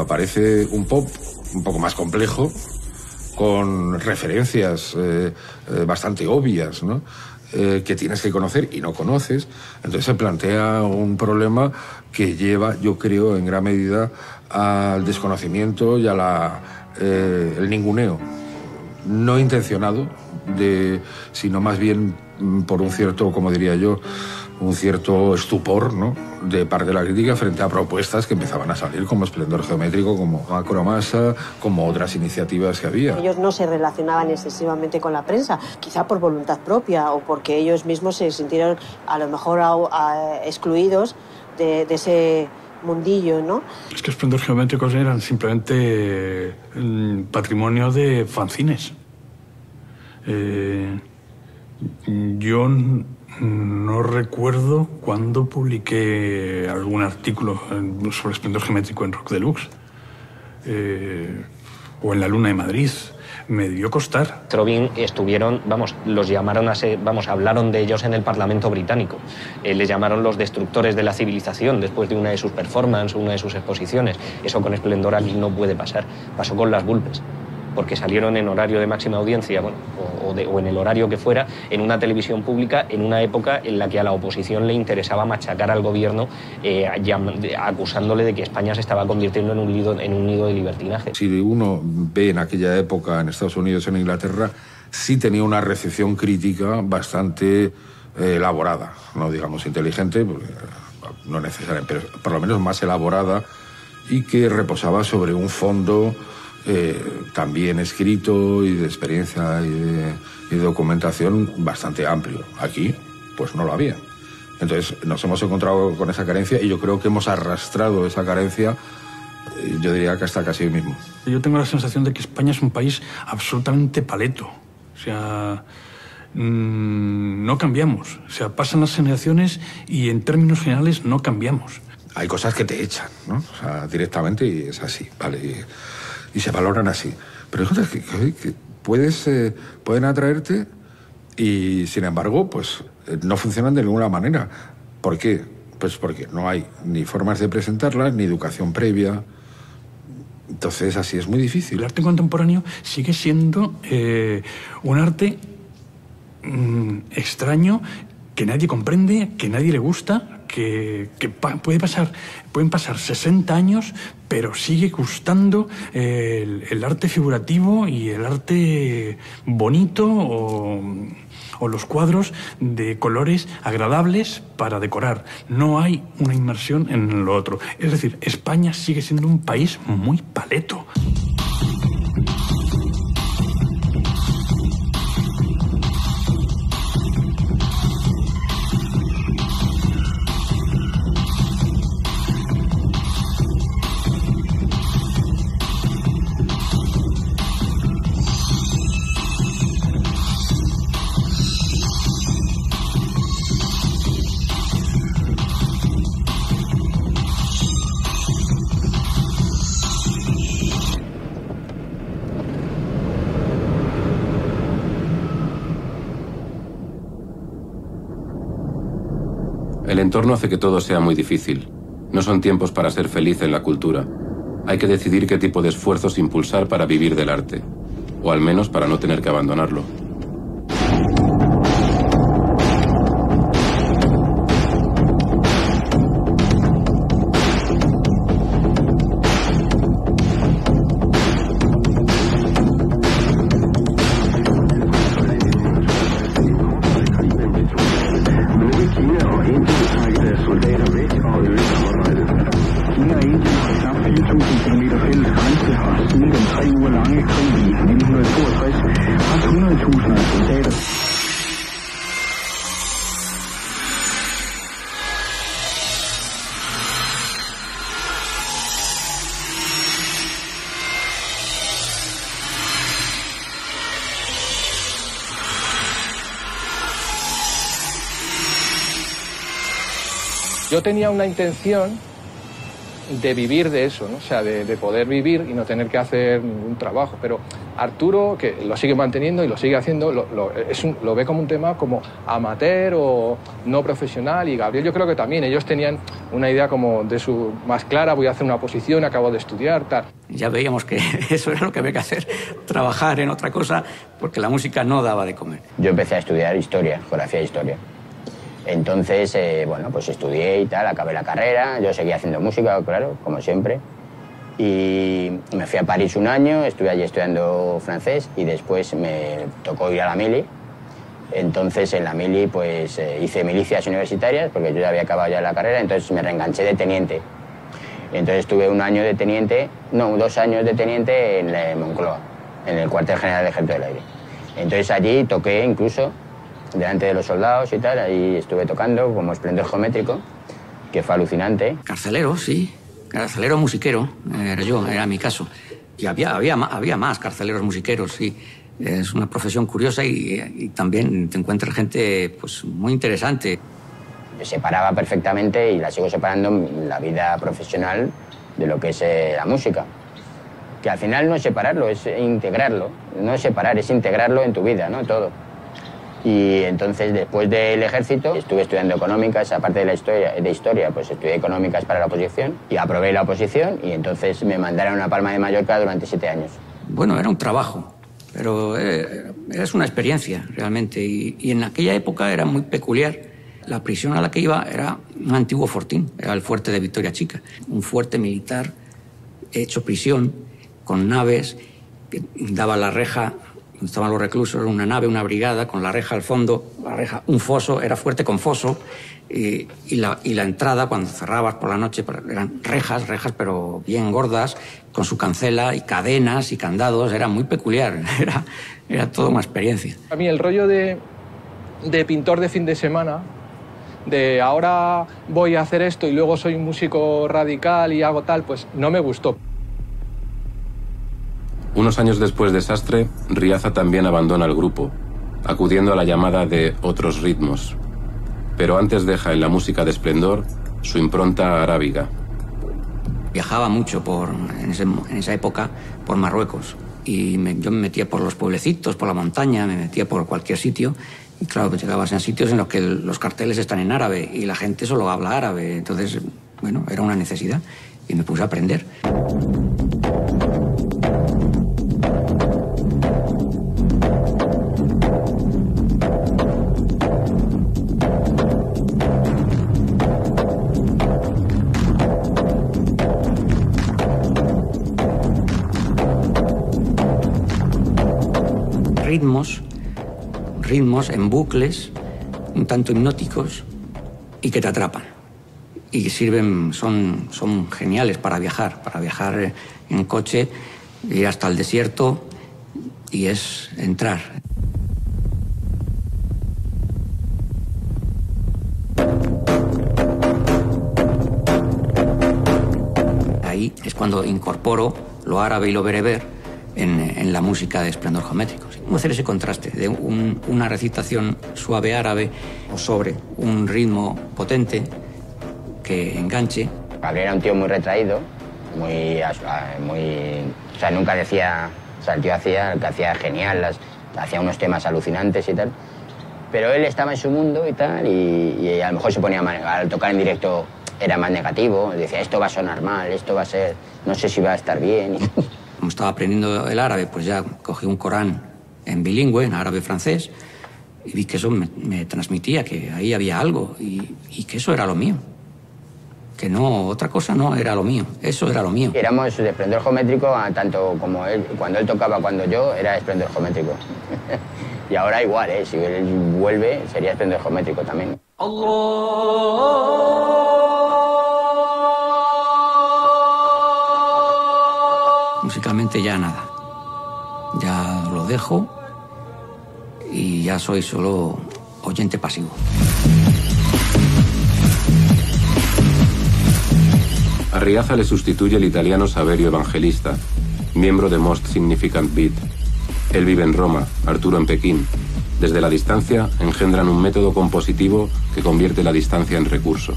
Aparece un pop un poco más complejo, con referencias eh, eh, bastante obvias, ¿no? Eh, que tienes que conocer y no conoces, entonces se plantea un problema que lleva, yo creo, en gran medida al desconocimiento y a la, el ninguneo, no intencionado, de, sino más bien mm, por un cierto, como diría yo, un cierto estupor ¿no? de parte de la crítica frente a propuestas que empezaban a salir como esplendor geométrico, como acromasa, como otras iniciativas que había. Ellos no se relacionaban excesivamente con la prensa, quizá por voluntad propia o porque ellos mismos se sintieron a lo mejor a- a- excluidos de, de ese mundillo, ¿no? Es que esplendor geométricos eran simplemente mm, patrimonio de fanzines. Eh, yo no recuerdo cuándo publiqué algún artículo sobre esplendor geométrico en Rock Deluxe eh, o en La Luna de Madrid. Me debió costar. Strobin estuvieron, vamos, los llamaron a ser, vamos, hablaron de ellos en el Parlamento británico. Eh, les llamaron los destructores de la civilización después de una de sus performances, una de sus exposiciones. Eso con esplendor no puede pasar. Pasó con las Bulbes, porque salieron en horario de máxima audiencia, bueno, o, de- o en el horario que fuera, en una televisión pública, en una época en la que a la oposición le interesaba machacar al gobierno, eh, acusándole de que España se estaba convirtiendo en un, nido, en un nido de libertinaje. Si uno ve en aquella época en Estados Unidos, en Inglaterra, sí tenía una recepción crítica bastante eh, elaborada, no digamos inteligente, no necesariamente, pero por lo menos más elaborada y que reposaba sobre un fondo eh, también escrito y de experiencia y de, y de documentación bastante amplio. Aquí, pues no lo había. Entonces nos hemos encontrado con esa carencia y yo creo que hemos arrastrado esa carencia, eh, yo diría que hasta casi hoy mismo. Yo tengo la sensación de que España es un país absolutamente paleto. O sea, mm, no cambiamos. O sea, pasan las generaciones y en términos generales no cambiamos. Hay cosas que te echan, ¿no? O sea, directamente y es así, ¿vale? Y, y se valoran así. Pero que, que- que puedes, eh, pueden atraerte y, sin embargo, pues eh, no funcionan de ninguna manera. ¿Por qué? Pues porque no hay ni formas de presentarlas, ni educación previa. Entonces, así es muy difícil. El arte contemporáneo sigue siendo eh, un arte mm, extraño que nadie comprende, que nadie le gusta, que, que puede pasar, pueden pasar 60 años, pero sigue gustando eh, el, el arte figurativo y el arte bonito o, o los cuadros de colores agradables para decorar. No hay una inmersión en lo otro. Es decir, España sigue siendo un país muy paleto. Entorno hace que todo sea muy difícil. No son tiempos para ser feliz en la cultura. Hay que decidir qué tipo de esfuerzos impulsar para vivir del arte, o al menos para no tener que abandonarlo. Tenía una intención de vivir de eso, ¿no? o sea, de, de, poder vivir y no tener que hacer ningún trabajo. Pero Arturo, que lo sigue manteniendo y lo sigue haciendo, lo, lo, es un, lo ve como un tema como amateur o no profesional y Gabriel yo creo que también, ellos tenían una idea como de su más clara, voy a hacer una posición, acabo de estudiar, tal. Ya veíamos que eso era lo que había que hacer, trabajar en otra cosa, porque la música no daba de comer. Yo empecé a estudiar historia, geografía e historia. Entonces, eh, bueno, pues estudié y tal, acabé la carrera, yo seguía haciendo música, claro, como siempre. Y me fui a París un año, estuve allí estudiando francés y después me tocó ir a la mili. Entonces en la mili pues eh, hice milicias universitarias porque yo ya había acabado ya la carrera, entonces me reenganché de teniente. Entonces estuve un año de teniente, no, dos años de teniente en la Moncloa, en el cuartel general del Ejército del Aire. Entonces allí toqué incluso delante de los soldados y tal, ahí estuve tocando como esplendor geométrico, que fue alucinante. Carcelero, sí, carcelero musiquero, era yo, era mi caso. Y había, había, había más carceleros musiqueros, sí. Es una profesión curiosa y, y también te encuentras gente pues, muy interesante. Separaba perfectamente y la sigo separando la vida profesional de lo que es eh, la música. Que al final no es separarlo, es integrarlo. No es separar, es integrarlo en tu vida, ¿no? Todo. Y entonces, después del ejército, estuve estudiando económicas, aparte de la historia, de historia, pues estudié económicas para la oposición y aprobé la oposición y entonces me mandaron a Palma de Mallorca durante siete años. Bueno, era un trabajo, pero eh, es una experiencia realmente y, y en aquella época era muy peculiar. La prisión a la que iba era un antiguo fortín, era el fuerte de Victoria Chica, un fuerte militar hecho prisión, con naves, que daba la reja estaban los reclusos, era una nave, una brigada, con la reja al fondo, la reja, un foso, era fuerte con foso, y, la entrada, cuando cerrabas por la noche, eran rejas, rejas, pero bien gordas, con su cancela y cadenas y candados, era muy peculiar, era, era toda una experiencia. A mí el rollo de, de pintor de fin de semana, de ahora voy a hacer esto y luego soy un músico radical y hago tal, pues no me gustó. Unos años después de Sastre, Riaza también abandona el grupo, acudiendo a la llamada de otros ritmos. Pero antes deja en la música de esplendor su impronta arábiga. Viajaba mucho por, en, esa época por Marruecos y yo me metía por los pueblecitos, por la montaña, me metía por cualquier sitio y claro, pues llegabas en sitios en los que los carteles están en árabe y la gente solo habla árabe. Entonces, bueno, era una necesidad y me puse a aprender. Ritmos, ritmos en bucles, un tanto hipnóticos y que te atrapan. Y sirven, son, son geniales para viajar, para viajar en coche, ir hasta el desierto y es entrar. Ahí es cuando incorporo lo árabe y lo bereber en, en la música de esplendor geométrico. ¿Cómo hacer ese contraste de un, una recitación suave árabe o sobre un ritmo potente que enganche? Gabriel era un tío muy retraído, muy, muy, o sea, nunca decía, o sea, el tío hacía, que hacía genial, las, hacía unos temas alucinantes y tal, pero él estaba en su mundo y tal, y, y a lo mejor se ponía mal, al tocar en directo era más negativo, decía, esto va a sonar mal, esto va a ser, no sé si va a estar bien. Como estaba aprendiendo el árabe, pues ya cogí un Corán en bilingüe, en árabe-francés, y vi que eso me, me transmitía que ahí había algo y, y que eso era lo mío. Que no, otra cosa no era lo mío, eso era lo mío. Éramos de esplendor geométrico, tanto como él, cuando él tocaba, cuando yo, era esplendor geométrico. y ahora igual, ¿eh? si él vuelve, sería esplendor geométrico también. Ya nada. Ya lo dejo y ya soy solo oyente pasivo. A Riaza le sustituye el italiano Saverio Evangelista, miembro de Most Significant Beat. Él vive en Roma, Arturo en Pekín. Desde la distancia engendran un método compositivo que convierte la distancia en recurso.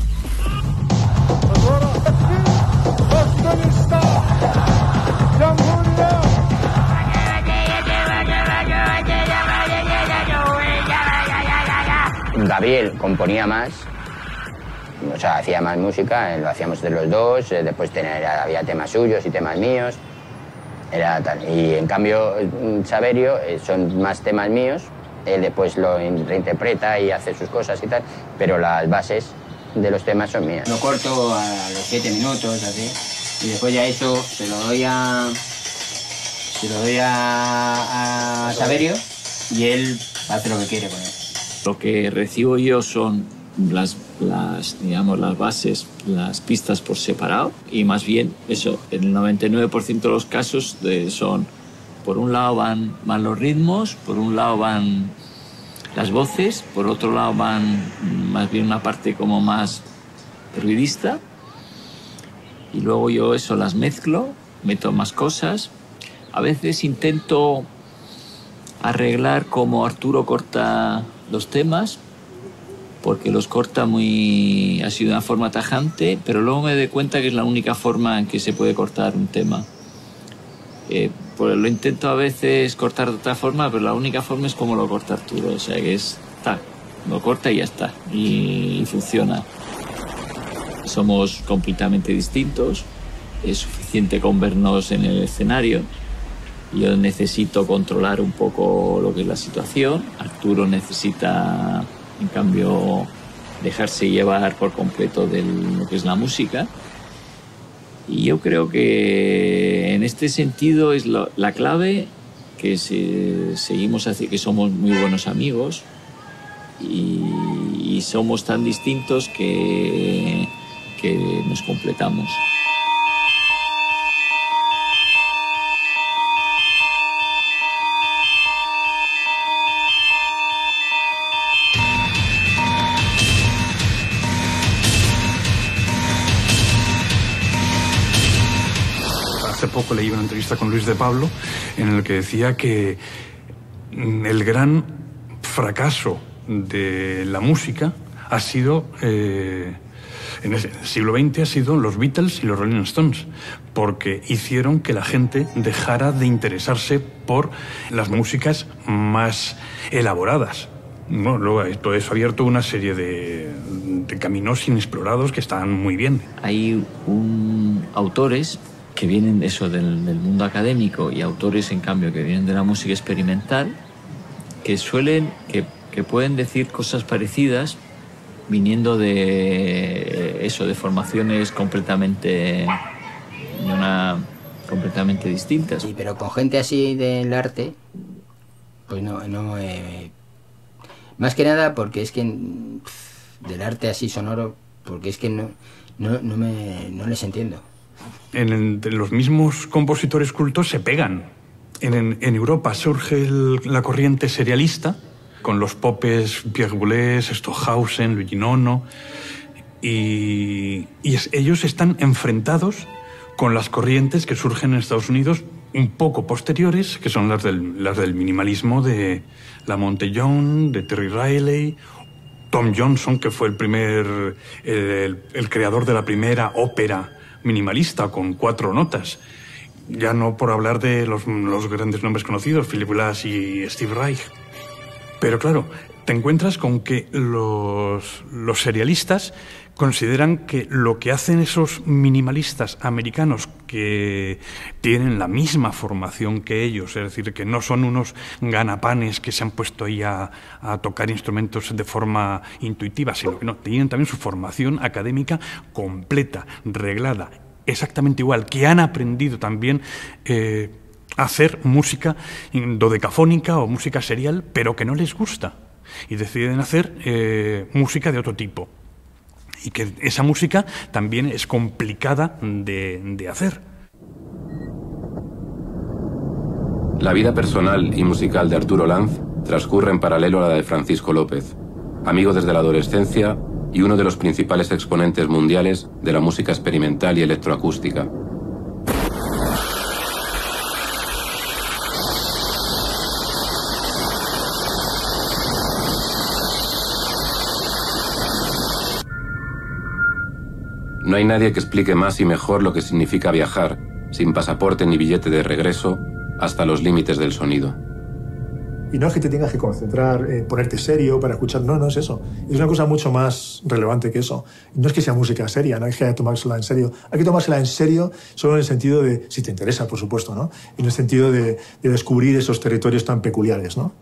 Gabriel componía más, o sea, hacía más música, eh, lo hacíamos de los dos, eh, después tenía, había temas suyos y temas míos, era tal. Y en cambio, mm, Saverio eh, son más temas míos, él después lo in- reinterpreta y hace sus cosas y tal, pero las bases de los temas son mías. Lo corto a los siete minutos, así, y después ya eso se lo doy a, se lo doy a, a Saverio y él hace lo que quiere con él. Lo que recibo yo son las, las, digamos, las bases, las pistas por separado y más bien eso, en el 99% de los casos de- son, por un lado van, van los ritmos, por un lado van las voces, por otro lado van más bien una parte como más ruidista y luego yo eso las mezclo, meto más cosas. A veces intento arreglar como Arturo corta los temas, porque los corta muy así de una forma tajante, pero luego me doy cuenta que es la única forma en que se puede cortar un tema. Eh, pues lo intento a veces cortar de otra forma, pero la única forma es como lo corta Arturo, o sea que es tac, lo corta y ya está, y, y funciona. Somos completamente distintos, es suficiente con vernos en el escenario. Yo necesito controlar un poco lo que es la situación. Arturo necesita, en cambio, dejarse llevar por completo de lo que es la música. Y yo creo que en este sentido es lo- la clave que se- seguimos así, que somos muy buenos amigos y, somos tan distintos que nos completamos. Hace poco leí una entrevista con Luis de Pablo en el que decía que mm, el gran fracaso de la música ha sido, eh, en el siglo XX, ha sido los Beatles y los Rolling Stones, porque hicieron que la gente dejara de interesarse por las músicas más elaboradas. Bueno, luego esto ha abierto una serie de, de caminos inexplorados que están muy bien. Hay un, autores que vienen eso del, mundo académico y autores en cambio que vienen de la música experimental que suelen que, que pueden decir cosas parecidas viniendo de eso de formaciones completamente completamente distintas Sí, pero con gente así del arte, pues no, no eh, más que nada porque es que del arte así sonoro, porque es que no, no, no, me, no les entiendo. En, los mismos compositores cultos se pegan. En, Europa surge la corriente serialista, con los popes Pierre Boulez, Stockhausen, Luigi Nono, y, ellos están enfrentados con las corrientes que surgen en Estados Unidos un poco posteriores, que son las del, minimalismo de Lamont Young, de Terry Riley, Tom Johnson, que fue el primer, el creador de la primera ópera minimalista con cuatro notas. Ya no por hablar de los, grandes nombres conocidos, Philip Glass y Steve Reich. Pero claro, te encuentras con que los, los serialistas consideran que lo que hacen esos minimalistas americanos que tienen la misma formación que ellos, es decir, que no son unos ganapanes que se han puesto ahí a, tocar instrumentos de forma intuitiva, sino que no, tienen también su formación académica completa, reglada, exactamente igual, que han aprendido también eh, hacer música dodecafónica o música serial, pero que no les gusta. Y deciden hacer eh, música de otro tipo y que esa música también es complicada de, de hacer. La vida personal y musical de Arturo Lanz transcurre en paralelo a la de Francisco López, amigo desde la adolescencia y uno de los principales exponentes mundiales de la música experimental y electroacústica. No hay nadie que explique más y mejor lo que significa viajar, sin pasaporte ni billete de regreso, hasta los límites del sonido. Y no es que te tengas que concentrar, ponerte serio para escuchar, no, no es eso. Es una cosa mucho más relevante que eso. No es que sea música seria, no hay que tomársela en serio. Hay que tomársela en serio solo en el sentido de, si te interesa, por supuesto, ¿no? En el sentido de descubrir esos territorios tan peculiares, ¿no?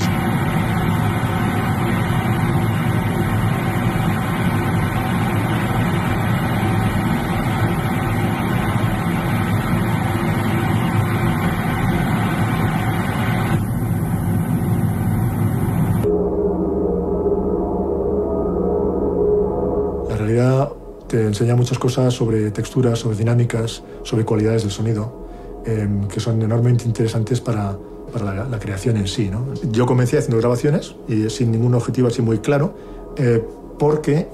Enseña muchas cosas sobre texturas, sobre dinámicas, sobre cualidades del sonido, em, que son enormemente interesantes para, para la, creación en sí. ¿no? Yo comencé haciendo grabaciones y sin ningún objetivo así muy claro, eh, porque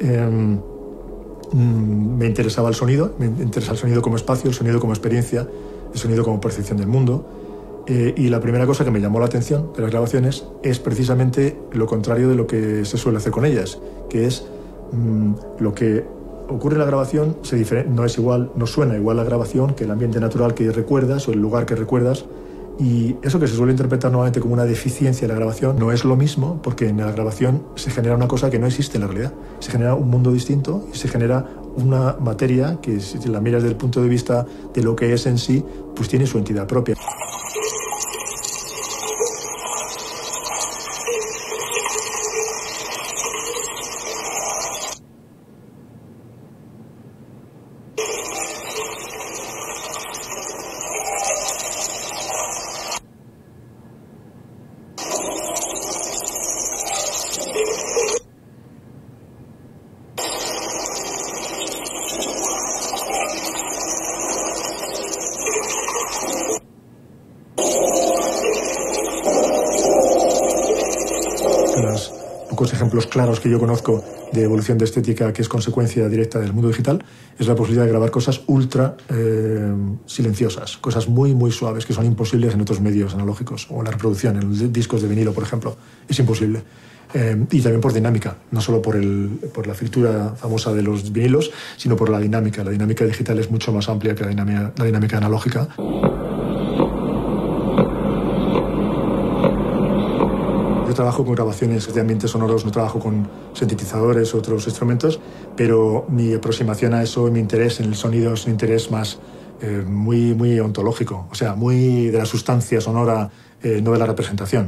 mm, me interesaba el sonido, me interesa el sonido como espacio, el sonido como experiencia, el sonido como percepción del mundo. Eh, y la primera cosa que me llamó la atención de las grabaciones es precisamente lo contrario de lo que se suele hacer con ellas, que es mm, lo que ocurre la grabación, se no es igual, no suena igual la grabación que el ambiente natural que recuerdas o el lugar que recuerdas. Y eso que se suele interpretar nuevamente como una deficiencia de la grabación no es lo mismo porque en la grabación se genera una cosa que no existe en la realidad. Se genera un mundo distinto y se genera una materia que si la miras desde el punto de vista de lo que es en sí, pues tiene su entidad propia. Claros que yo conozco de evolución de estética que es consecuencia directa del mundo digital es la posibilidad de grabar cosas ultra eh, silenciosas, cosas muy, muy suaves que son imposibles en otros medios analógicos o en la reproducción, en discos de vinilo, por ejemplo. Es imposible. Eh, y también por dinámica, no solo por, el, por la fritura famosa de los vinilos, sino por la dinámica. La dinámica digital es mucho más amplia que la dinámica, la dinámica analógica. Yo trabajo con grabaciones de ambientes sonoros, no trabajo con sintetizadores otros instrumentos, pero mi aproximación a eso, mi interés en el sonido es un interés más eh, muy, muy ontológico, o sea, muy de la sustancia sonora, eh, no de la representación.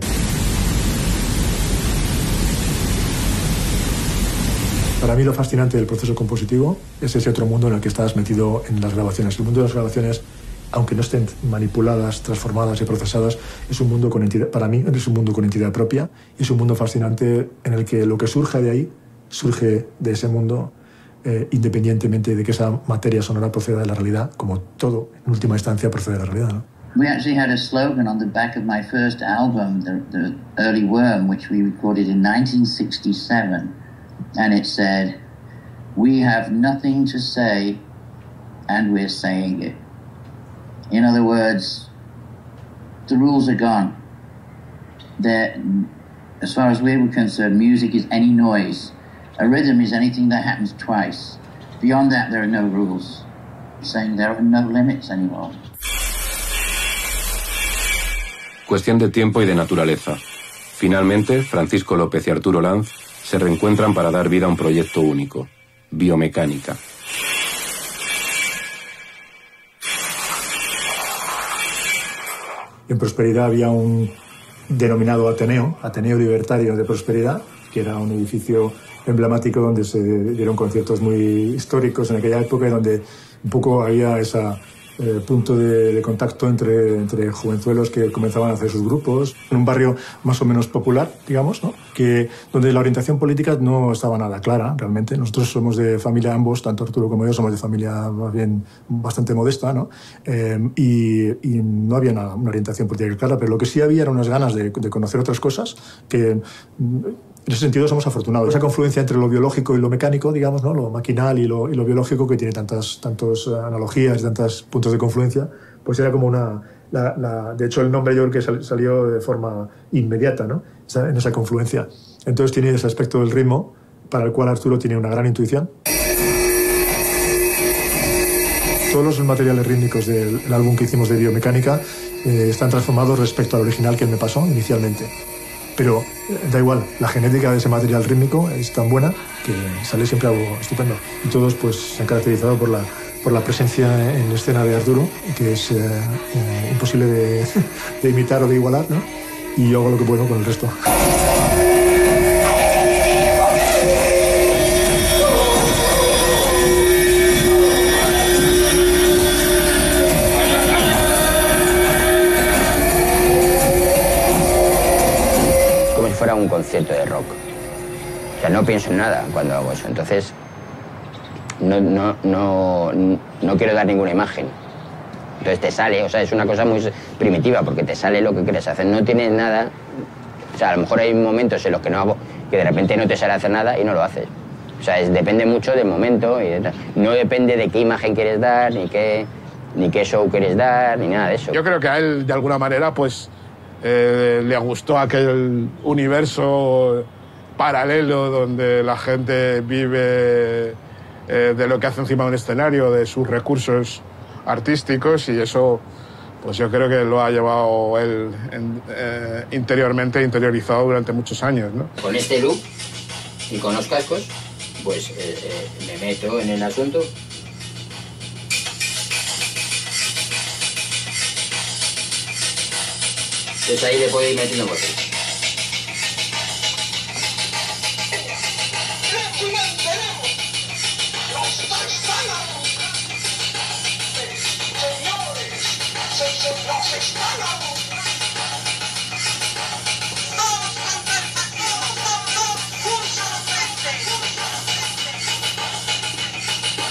Para mí lo fascinante del proceso compositivo es ese otro mundo en el que estás metido en las grabaciones. El mundo de las grabaciones aunque no estén manipuladas, transformadas y procesadas, es un mundo con entidad, para mí es un mundo con entidad propia y es un mundo fascinante en el que lo que surge de ahí surge de ese mundo eh, independientemente de que esa materia sonora proceda de la realidad, como todo, en última instancia, procede de la realidad. We actually had a slogan on the back of my first album, the Early Worm, which we recorded in 1967, and it said, We have nothing to say, and we're saying it. In other words, the rules are gone. That, as far as we were concerned, music is any noise. A rhythm is anything that happens twice. Beyond that, there are no rules. Saying there are no limits anymore. Cuestión de tiempo y de naturaleza. Finalmente, Francisco López y Arturo Lanz se reencuentran para dar vida a un proyecto único, biomecánica. En Prosperidad había un denominado Ateneo, Ateneo Libertario de Prosperidad, que era un edificio emblemático donde se dieron conciertos muy históricos en aquella época y donde un poco había ese punto de, de, contacto entre, entre jovenzuelos que comenzaban a hacer sus grupos, en un barrio más o menos popular, digamos, ¿no? que, donde la orientación política no estaba nada clara realmente. Nosotros somos de familia ambos, tanto Arturo como yo, somos de familia bien bastante modesta, ¿no? Eh, y, y, no había una, orientación política clara, pero lo que sí había eran unas ganas de, de conocer otras cosas que en ese sentido somos afortunados. Esa confluencia entre lo biológico y lo mecánico, digamos, ¿no? lo maquinal y lo, y lo biológico, que tiene tantas, tantas analogías tantos puntos de confluencia, pues era como una... La, la, de hecho, el nombre yo creo que salió de forma inmediata ¿no? en esa confluencia. Entonces tiene ese aspecto del ritmo, para el cual Arturo tiene una gran intuición. Todos los materiales rítmicos del álbum que hicimos de biomecánica eh, están transformados respecto al original que me pasó inicialmente. Pero da igual, la genética de ese material rítmico es tan buena que sale siempre algo estupendo. Y todos pues se han caracterizado por la, por la presencia en escena de Arturo, que es eh, eh, imposible de, de, imitar o de igualar, ¿no? Y yo hago lo que puedo con el resto. Fuera un concierto de rock. O sea, no pienso en nada cuando hago eso. Entonces, no, no, no, no quiero dar ninguna imagen. Entonces te sale, o sea, es una cosa muy primitiva porque te sale lo que quieres hacer. No tienes nada. O sea, a lo mejor hay momentos en los que no hago, que de repente no te sale hacer nada y no lo haces. O sea, es, depende mucho del momento y no depende de qué imagen quieres dar, ni qué, ni qué show quieres dar, ni nada de eso. Yo creo que a él, de alguna manera, pues eh, le gustó aquel universo paralelo donde la gente vive eh, de lo que hace encima de un escenario, de sus recursos artísticos y eso pues yo creo que lo ha llevado él eh, interiormente, interiorizado durante muchos años. ¿no? Con este look y con los cascos, pues me meto en el asunto Entonces ahí le puede ir metiendo botes.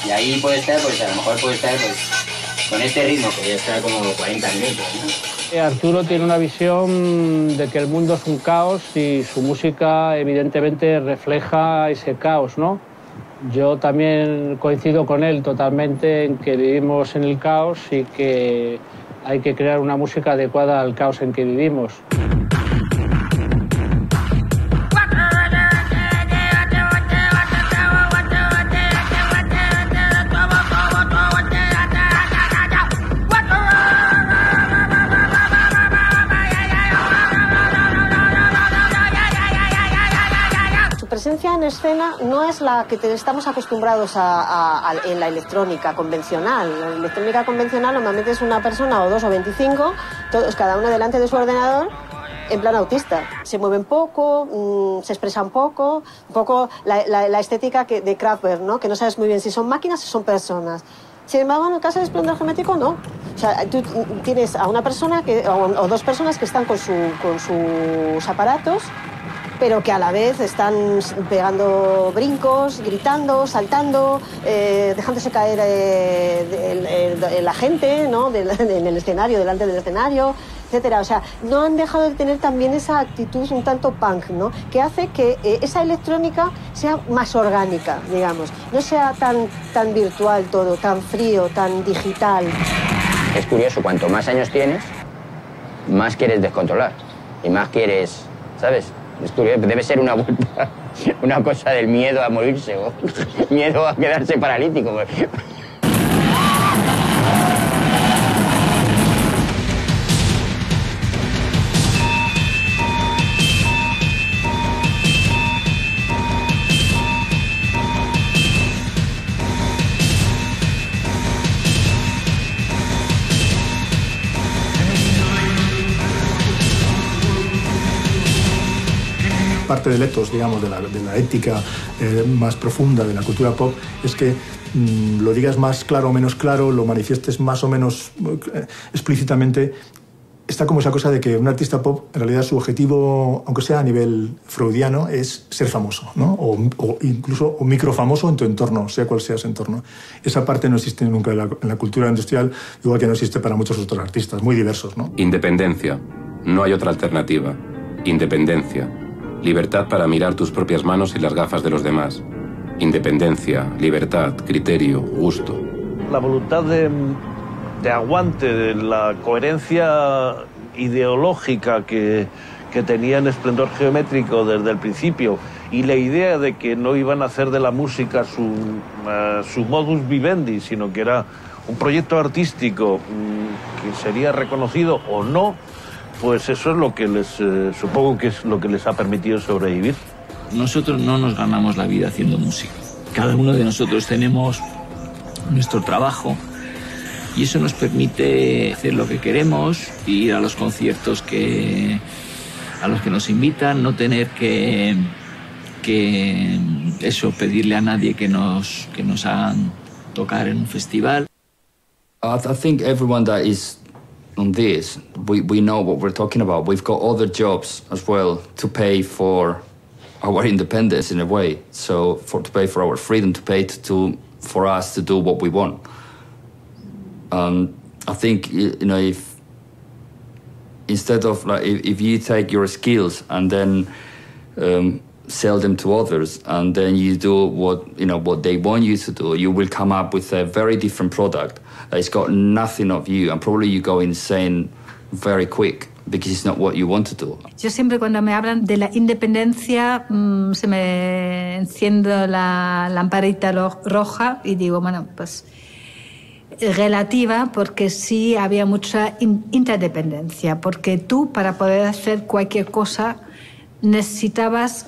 Y ahí puede estar, pues a lo mejor puede estar pues, con este ritmo que ya está como 40 minutos, ¿no? Arturo tiene una visión de que el mundo es un caos y su música evidentemente refleja ese caos, ¿no? Yo también coincido con él totalmente en que vivimos en el caos y que hay que crear una música adecuada al caos en que vivimos. En escena no es la que estamos acostumbrados a, en la electrónica convencional. La electrónica convencional normalmente es una persona o dos o 25, todos, cada uno delante de su ordenador, en plan autista. Se mueven poco, mmm, se expresan poco, un poco la, estética de Kraftwerk, ¿no? que no sabes muy bien si son máquinas o son personas. Sin embargo, en el caso de esplendor geométrico, no. O sea, tú tienes a una persona que, o, dos personas que están con sus aparatos pero que a la vez están pegando brincos, gritando, saltando, eh, dejándose caer eh, la gente ¿no? en el escenario, delante del escenario, etcétera. O sea, no han dejado de tener también esa actitud un tanto punk, ¿no? Que hace que eh, esa electrónica sea más orgánica, digamos, no sea tan, tan virtual todo, tan frío, tan digital. Es curioso, cuanto más años tienes, más quieres descontrolar y más quieres, ¿sabes? Debe ser una vuelta, una cosa del miedo a morirse o miedo a quedarse paralítico. Parte del ethos, digamos, de la, de la ética eh, más profunda de la cultura pop, es que mm, lo digas más claro o menos claro, lo manifiestes más o menos eh, explícitamente, está como esa cosa de que un artista pop, en realidad su objetivo, aunque sea a nivel freudiano, es ser famoso, ¿no? O, o incluso un microfamoso en tu entorno, sea cual sea ese entorno. Esa parte no existe nunca en la, en la cultura industrial, igual que no existe para muchos otros artistas, muy diversos, ¿no? Independencia. No hay otra alternativa. Independencia. Libertad para mirar tus propias manos y las gafas de los demás. Independencia, libertad, criterio, gusto. La voluntad de, aguante, de la coherencia ideológica que, que tenía en Esplendor Geométrico desde el principio y la idea de que no iban a hacer de la música su, eh, su modus vivendi, sino que era un proyecto artístico mm, que sería reconocido o no, pues eso es lo que les, eh, supongo que es lo que les ha permitido sobrevivir. Nosotros no nos ganamos la vida haciendo música. Cada uno de nosotros tenemos nuestro trabajo y eso nos permite hacer lo que queremos, ir a los conciertos que, a los que nos invitan, no tener que, que eso, pedirle a nadie que nos, que nos hagan tocar en un festival. I, th- I think everyone that is on this, we, we know what we're talking about. We've got other jobs as well to pay for our independence in a way. So for to pay for our freedom, to pay to, to for us to do what we want. Um, I think you know if instead of like if, if you take your skills and then um, sell them to others and then you do what you know what they want you to do you will come up with a very different product that's got nothing of you and probably you go insane very quick because it's not what you want to do Yo siempre cuando me hablan de la independencia mm, se me enciende la lamparita roja y digo, bueno, pues relativa porque sí había mucha in- interdependencia, porque tú para poder hacer cualquier cosa necesitabas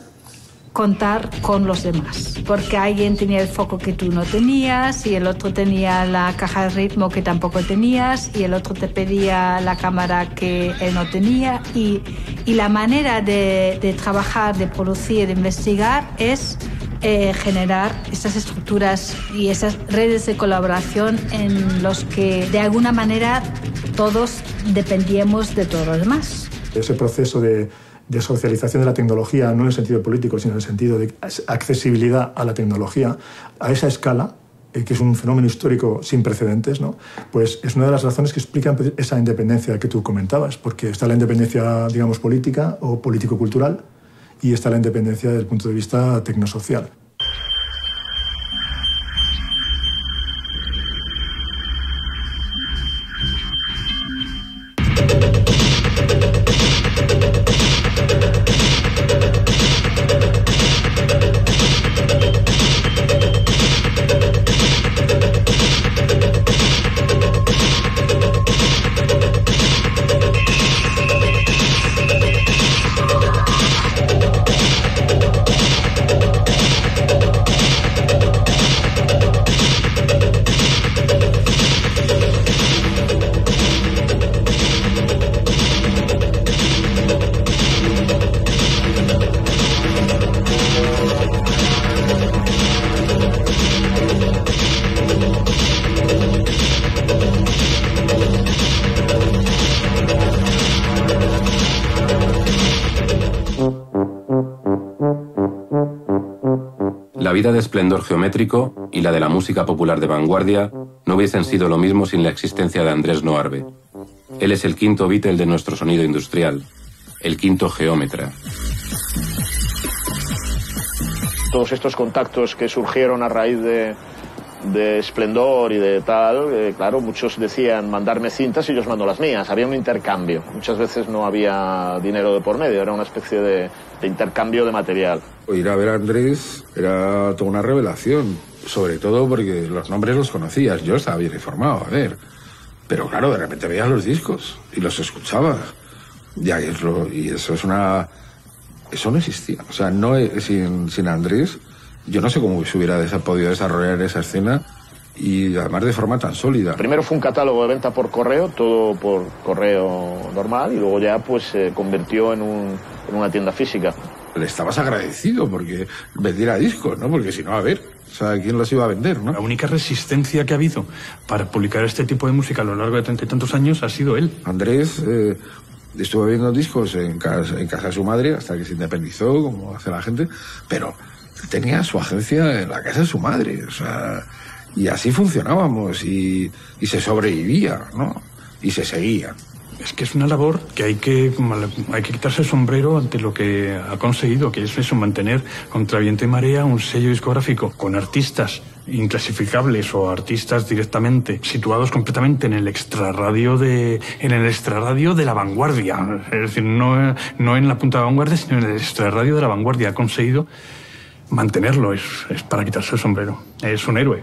contar con los demás, porque alguien tenía el foco que tú no tenías y el otro tenía la caja de ritmo que tampoco tenías y el otro te pedía la cámara que él no tenía y, y la manera de, de trabajar, de producir, de investigar es eh, generar esas estructuras y esas redes de colaboración en los que de alguna manera todos dependíamos de todos los demás. Ese proceso de, de socialización de la tecnología, no en el sentido político, sino en el sentido de accesibilidad a la tecnología, a esa escala, eh, que es un fenómeno histórico sin precedentes, ¿no? pues es una de las razones que explican esa independencia que tú comentabas, porque está la independencia, digamos, política o político-cultural y está la independencia desde el punto de vista tecnosocial. Esplendor geométrico y la de la música popular de vanguardia no hubiesen sido lo mismo sin la existencia de Andrés Noarbe. Él es el quinto Beatle de nuestro sonido industrial, el quinto geómetra. Todos estos contactos que surgieron a raíz de, de Esplendor y de tal, eh, claro, muchos decían mandarme cintas y yo os mando las mías. Había un intercambio. Muchas veces no había dinero de por medio, era una especie de, de intercambio de material. Ir a ver a Andrés era toda una revelación, sobre todo porque los nombres los conocías, yo estaba bien informado, a ver. Pero claro, de repente veías los discos y los escuchabas. Y, ahí es lo- y eso es una... Eso no existía. O sea, no sin, sin Andrés, yo no sé cómo se hubiera podido desarrollar esa escena y además de forma tan sólida. Primero fue un catálogo de venta por correo, todo por correo normal, y luego ya pues se convirtió en, un- en una tienda física. Le estabas agradecido porque vendiera discos, ¿no? Porque si no, a ver, o sea, ¿quién los iba a vender, no? La única resistencia que ha habido para publicar este tipo de música a lo largo de treinta y tantos años ha sido él. Andrés eh, estuvo viendo discos en casa, en casa de su madre hasta que se independizó, como hace la gente, pero tenía su agencia en la casa de su madre, o sea, y así funcionábamos y, y se sobrevivía, ¿no? Y se seguía. Es que es una labor que hay que hay que quitarse el sombrero ante lo que ha conseguido, que es eso, mantener contra viento y marea un sello discográfico con artistas inclasificables o artistas directamente situados completamente en el extrarradio de en el extrarradio de la vanguardia, es decir, no, no en la punta de la vanguardia, sino en el extrarradio de la vanguardia ha conseguido mantenerlo, es, es para quitarse el sombrero. Es un héroe.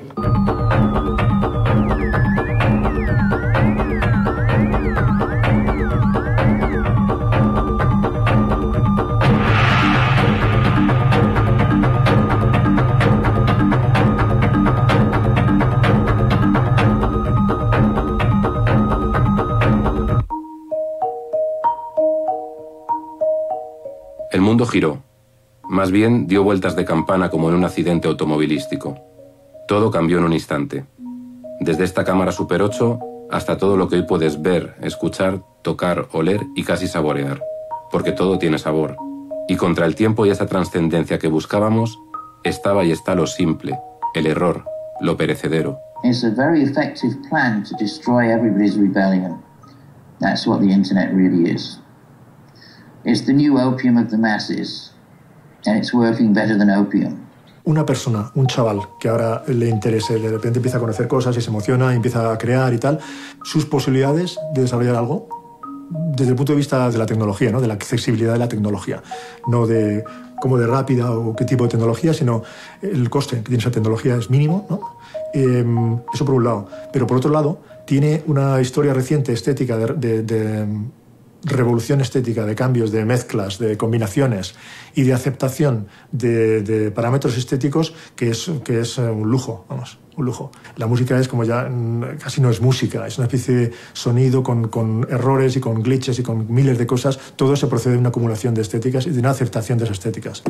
Mundo giró. Más bien dio vueltas de campana como en un accidente automovilístico. Todo cambió en un instante. Desde esta cámara Super 8 hasta todo lo que hoy puedes ver, escuchar, tocar, oler y casi saborear. Porque todo tiene sabor. Y contra el tiempo y esa trascendencia que buscábamos, estaba y está lo simple, el error, lo perecedero. It's a very effective plan to destroy everybody's rebellion. That's what the internet really is. It's the new opium of the masses, and it's working better than opium. Una persona, un chaval que ahora le interese, de repente empieza a conocer cosas y se emociona, empieza a crear y tal, sus posibilidades de desarrollar algo desde el punto de vista de la tecnología, ¿no? de la accesibilidad de la tecnología, no de cómo de rápida o qué tipo de tecnología, sino el coste que tiene esa tecnología es mínimo, ¿no? Eh, eso por un lado. Pero por otro lado, tiene una historia reciente estética de, de revolución estética, de cambios, de mezclas, de combinaciones y de aceptación de, parámetros estéticos que es, que es eh, un lujo, vamos, un lujo. La música es como ya mm, casi no es música, es una especie de sonido con, con errores y con glitches y con miles de cosas. Todo se procede de una acumulación de estéticas y de una aceptación de esas estéticas.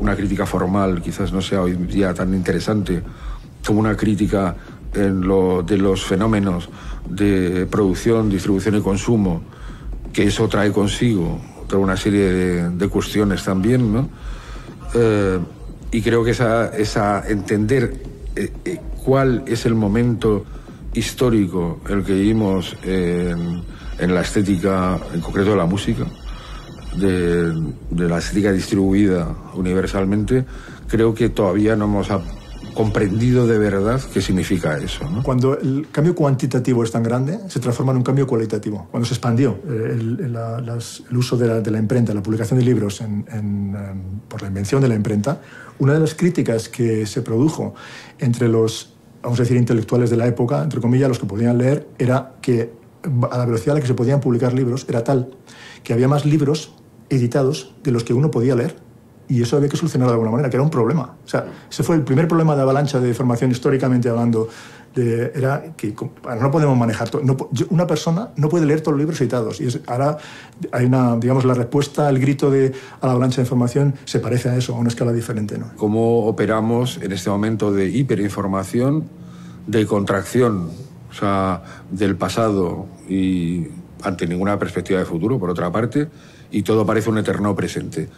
Una crítica formal quizás no sea hoy día tan interesante como una crítica en lo, de los fenómenos de producción, distribución y consumo, que eso trae consigo toda una serie de, cuestiones también, ¿no? Eh, y creo que esa, esa entender eh, eh, cuál es el momento histórico el que vivimos en, en, la estética, en concreto de la música, de, de la estética distribuida universalmente, creo que todavía no hemos comprendido de verdad qué significa eso. ¿no? Cuando el cambio cuantitativo es tan grande, se transforma en un cambio cualitativo. Cuando se expandió el, el, la, las, el uso de la, de la, imprenta, la publicación de libros en, en, um, por la invención de la imprenta, una de las críticas que se produjo entre los, vamos a decir, intelectuales de la época, entre comillas, los que podían leer, era que a la velocidad a la que se podían publicar libros era tal que había más libros editados de los que uno podía leer y eso había que solucionarlo de alguna manera, que era un problema. O sea, ese fue el primer problema de avalancha de formación históricamente hablando. De, era que no podemos manejar todo. No, una persona no puede leer todos los libros citados. Y es, ahora hay una, digamos, la respuesta, el grito de, a la avalancha de información se parece a eso, a una escala diferente. ¿no? ¿Cómo operamos en este momento de hiperinformación, de contracción, o sea, del pasado y ante ninguna perspectiva de futuro, por otra parte, y todo parece un eterno presente?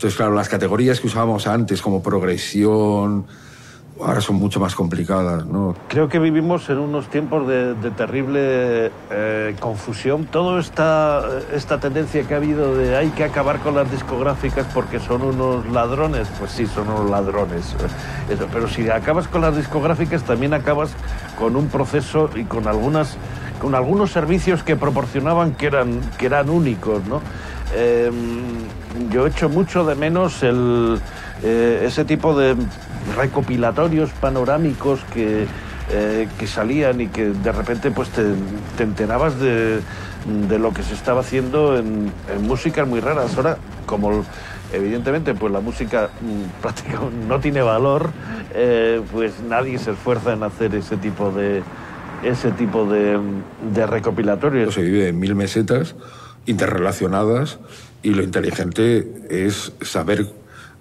Entonces, claro, las categorías que usábamos antes como progresión, ahora son mucho más complicadas, ¿no? Creo que vivimos en unos tiempos de, terrible eh, confusión. Toda esta, esta tendencia que ha habido de hay que acabar con las discográficas porque son unos ladrones, pues sí, son unos ladrones. Pero si acabas con las discográficas, también acabas con un proceso y con algunas con algunos servicios que proporcionaban que eran, que eran únicos, ¿no? Eh, yo echo mucho de menos el, eh, ese tipo de recopilatorios panorámicos que, eh, que, salían y que de repente pues te, te enterabas de, de, lo que se estaba haciendo en, en, músicas muy raras. Ahora, como evidentemente pues la música mm, prácticamente no tiene valor, eh, pues nadie se esfuerza en hacer ese tipo de ese tipo de, de recopilatorios. Se vive en mil mesetas interrelacionadas y lo inteligente es saber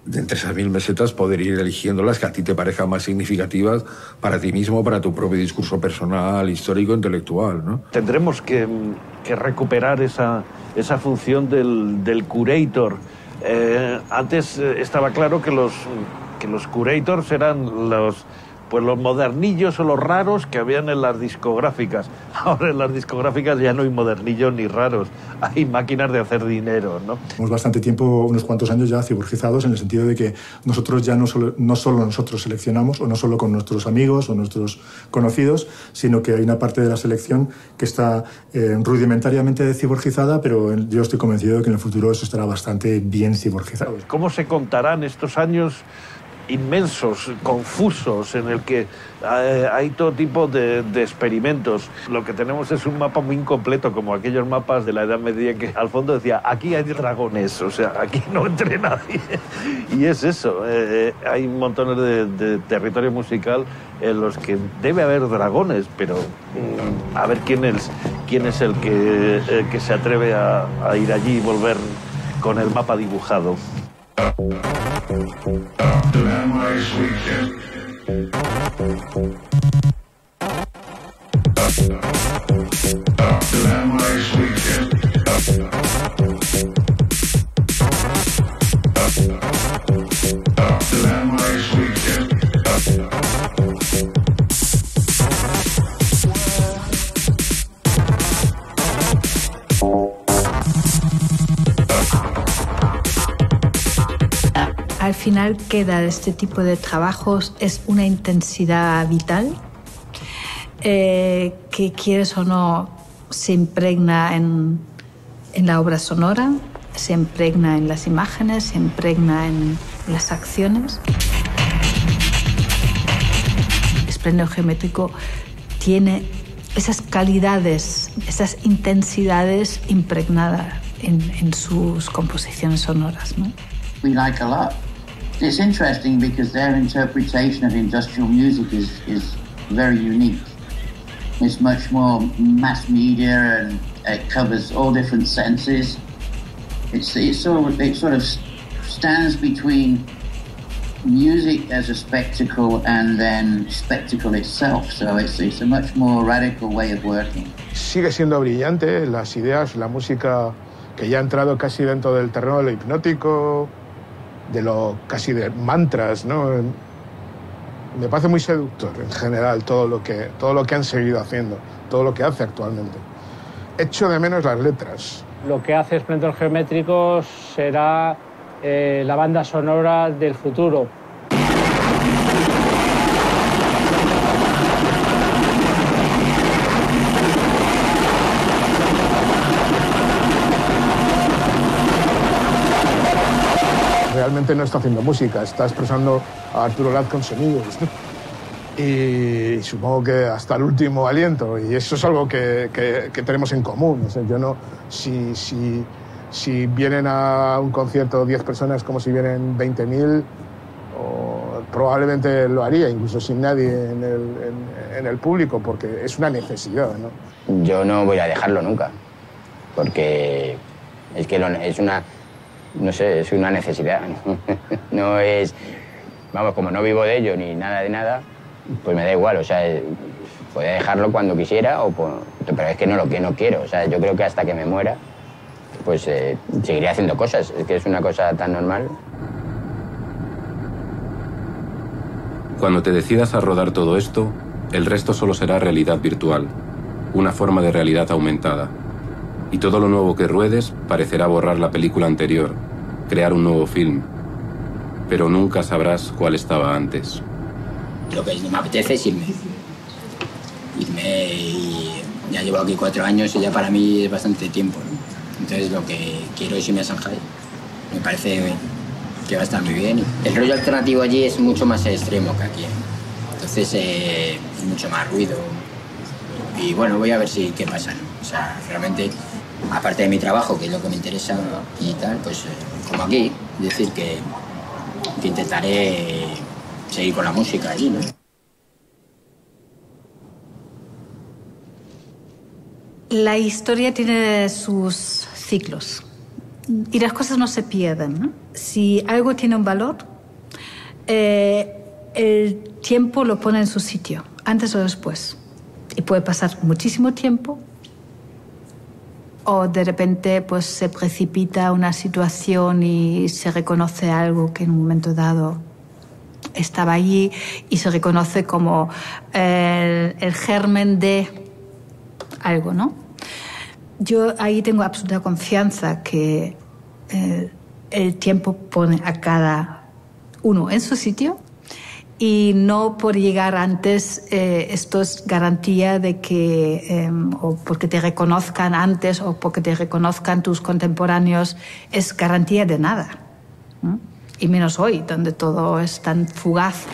de entre esas mil mesetas poder ir eligiendo las que a ti te parezcan más significativas para ti mismo, para tu propio discurso personal, histórico, intelectual. ¿no? Tendremos que, recuperar esa, esa función del, del curator. Eh, antes eh, estaba claro que los, que los curators eran los, pues los modernillos o los raros que habían en las discográficas. Ahora en las discográficas ya no hay modernillos ni raros, hay máquinas de hacer dinero, ¿no? Hemos bastante tiempo, unos cuantos años ya ciborgizados en el sentido de que nosotros ya no solo, no solo nosotros seleccionamos, o no solo con nuestros amigos o nuestros conocidos, sino que hay una parte de la selección que está eh, rudimentariamente ciborgizada, pero yo estoy convencido de que en el futuro eso estará bastante bien ciborgizado. ¿Cómo se contarán estos años inmensos, confusos, en el que eh, hay todo tipo de, experimentos. Lo que tenemos es un mapa muy incompleto, como aquellos mapas de la Edad Media que al fondo decía, aquí hay dragones, o sea, aquí no entre nadie. y es eso, eh, hay montones de, territorio musical en los que debe haber dragones, pero mm, a ver quién es, quién es el que, eh, que se atreve a ir allí y volver con el mapa dibujado. The memories we keep. Final queda de este tipo de trabajos es una intensidad vital eh, que quieres o no se impregna en, en, la obra sonora, se impregna en las imágenes, se impregna en las acciones. El esplendor geométrico tiene esas calidades, esas intensidades impregnadas en, sus composiciones sonoras. ¿no? We like. It's interesting because their interpretation of industrial music is, is very unique. It's much more mass media and it covers all different senses. It's, it, sort of, it sort of stands between music as a spectacle and then spectacle itself. So it's, it's a much more radical way of working. Sigue siendo brillante las ideas, la música que ya ha entrado casi dentro del terreno de lo hipnótico, de lo casi de mantras, ¿no? Me parece muy seductor en general todo lo que, todo lo que han seguido haciendo, todo lo que hace actualmente. Echo de menos las letras. Lo que hace Esplendor Geométrico será eh, la banda sonora del futuro. Realmente no está haciendo música, está expresando a Arturo Lat con sonidos. Y supongo que hasta el último aliento, y eso es algo que, que, que tenemos en común. O sea, yo no, si, si, si vienen a un concierto 10 personas como si vienen 20.000, probablemente lo haría, incluso sin nadie en el, en, en el público, porque es una necesidad. ¿no? Yo no voy a dejarlo nunca, porque es que lo, es una no sé, es una necesidad. no es, vamos, como no vivo de ello ni nada de nada, pues me da igual, o sea, podría dejarlo cuando quisiera, o, pero es que no lo que no quiero, o sea, yo creo que hasta que me muera, pues eh, seguiré haciendo cosas, es que es una cosa tan normal. Cuando te decidas a rodar todo esto, el resto solo será realidad virtual, una forma de realidad aumentada y todo lo nuevo que ruedes parecerá borrar la película anterior, crear un nuevo film. Pero nunca sabrás cuál estaba antes. Lo que me apetece es irme. Irme y ya llevo aquí cuatro años y ya para mí es bastante tiempo. ¿no? Entonces lo que quiero es irme a Shanghai. Me parece que va a estar muy bien. El rollo alternativo allí es mucho más extremo que aquí. ¿eh? Entonces eh, mucho más ruido. Y bueno, voy a ver si qué pasa. ¿no? O sea, realmente aparte de mi trabajo, que es lo que me interesa y tal, pues como aquí, decir que, intentaré seguir con la música allí, ¿no? La historia tiene sus ciclos. Y las cosas no se pierden. Si algo tiene un valor, eh, el tiempo lo pone en su sitio, antes o después. Y puede pasar muchísimo tiempo o de repente pues se precipita una situación y se reconoce algo que en un momento dado estaba allí y se reconoce como el, el germen de algo, ¿no? Yo ahí tengo absoluta confianza que eh, el tiempo pone a cada uno en su sitio y no por llegar antes eh, esto es garantía de que eh, o porque te reconozcan antes o porque te reconozcan tus contemporáneos es garantía de nada ¿no? y menos hoy donde todo es tan fugaz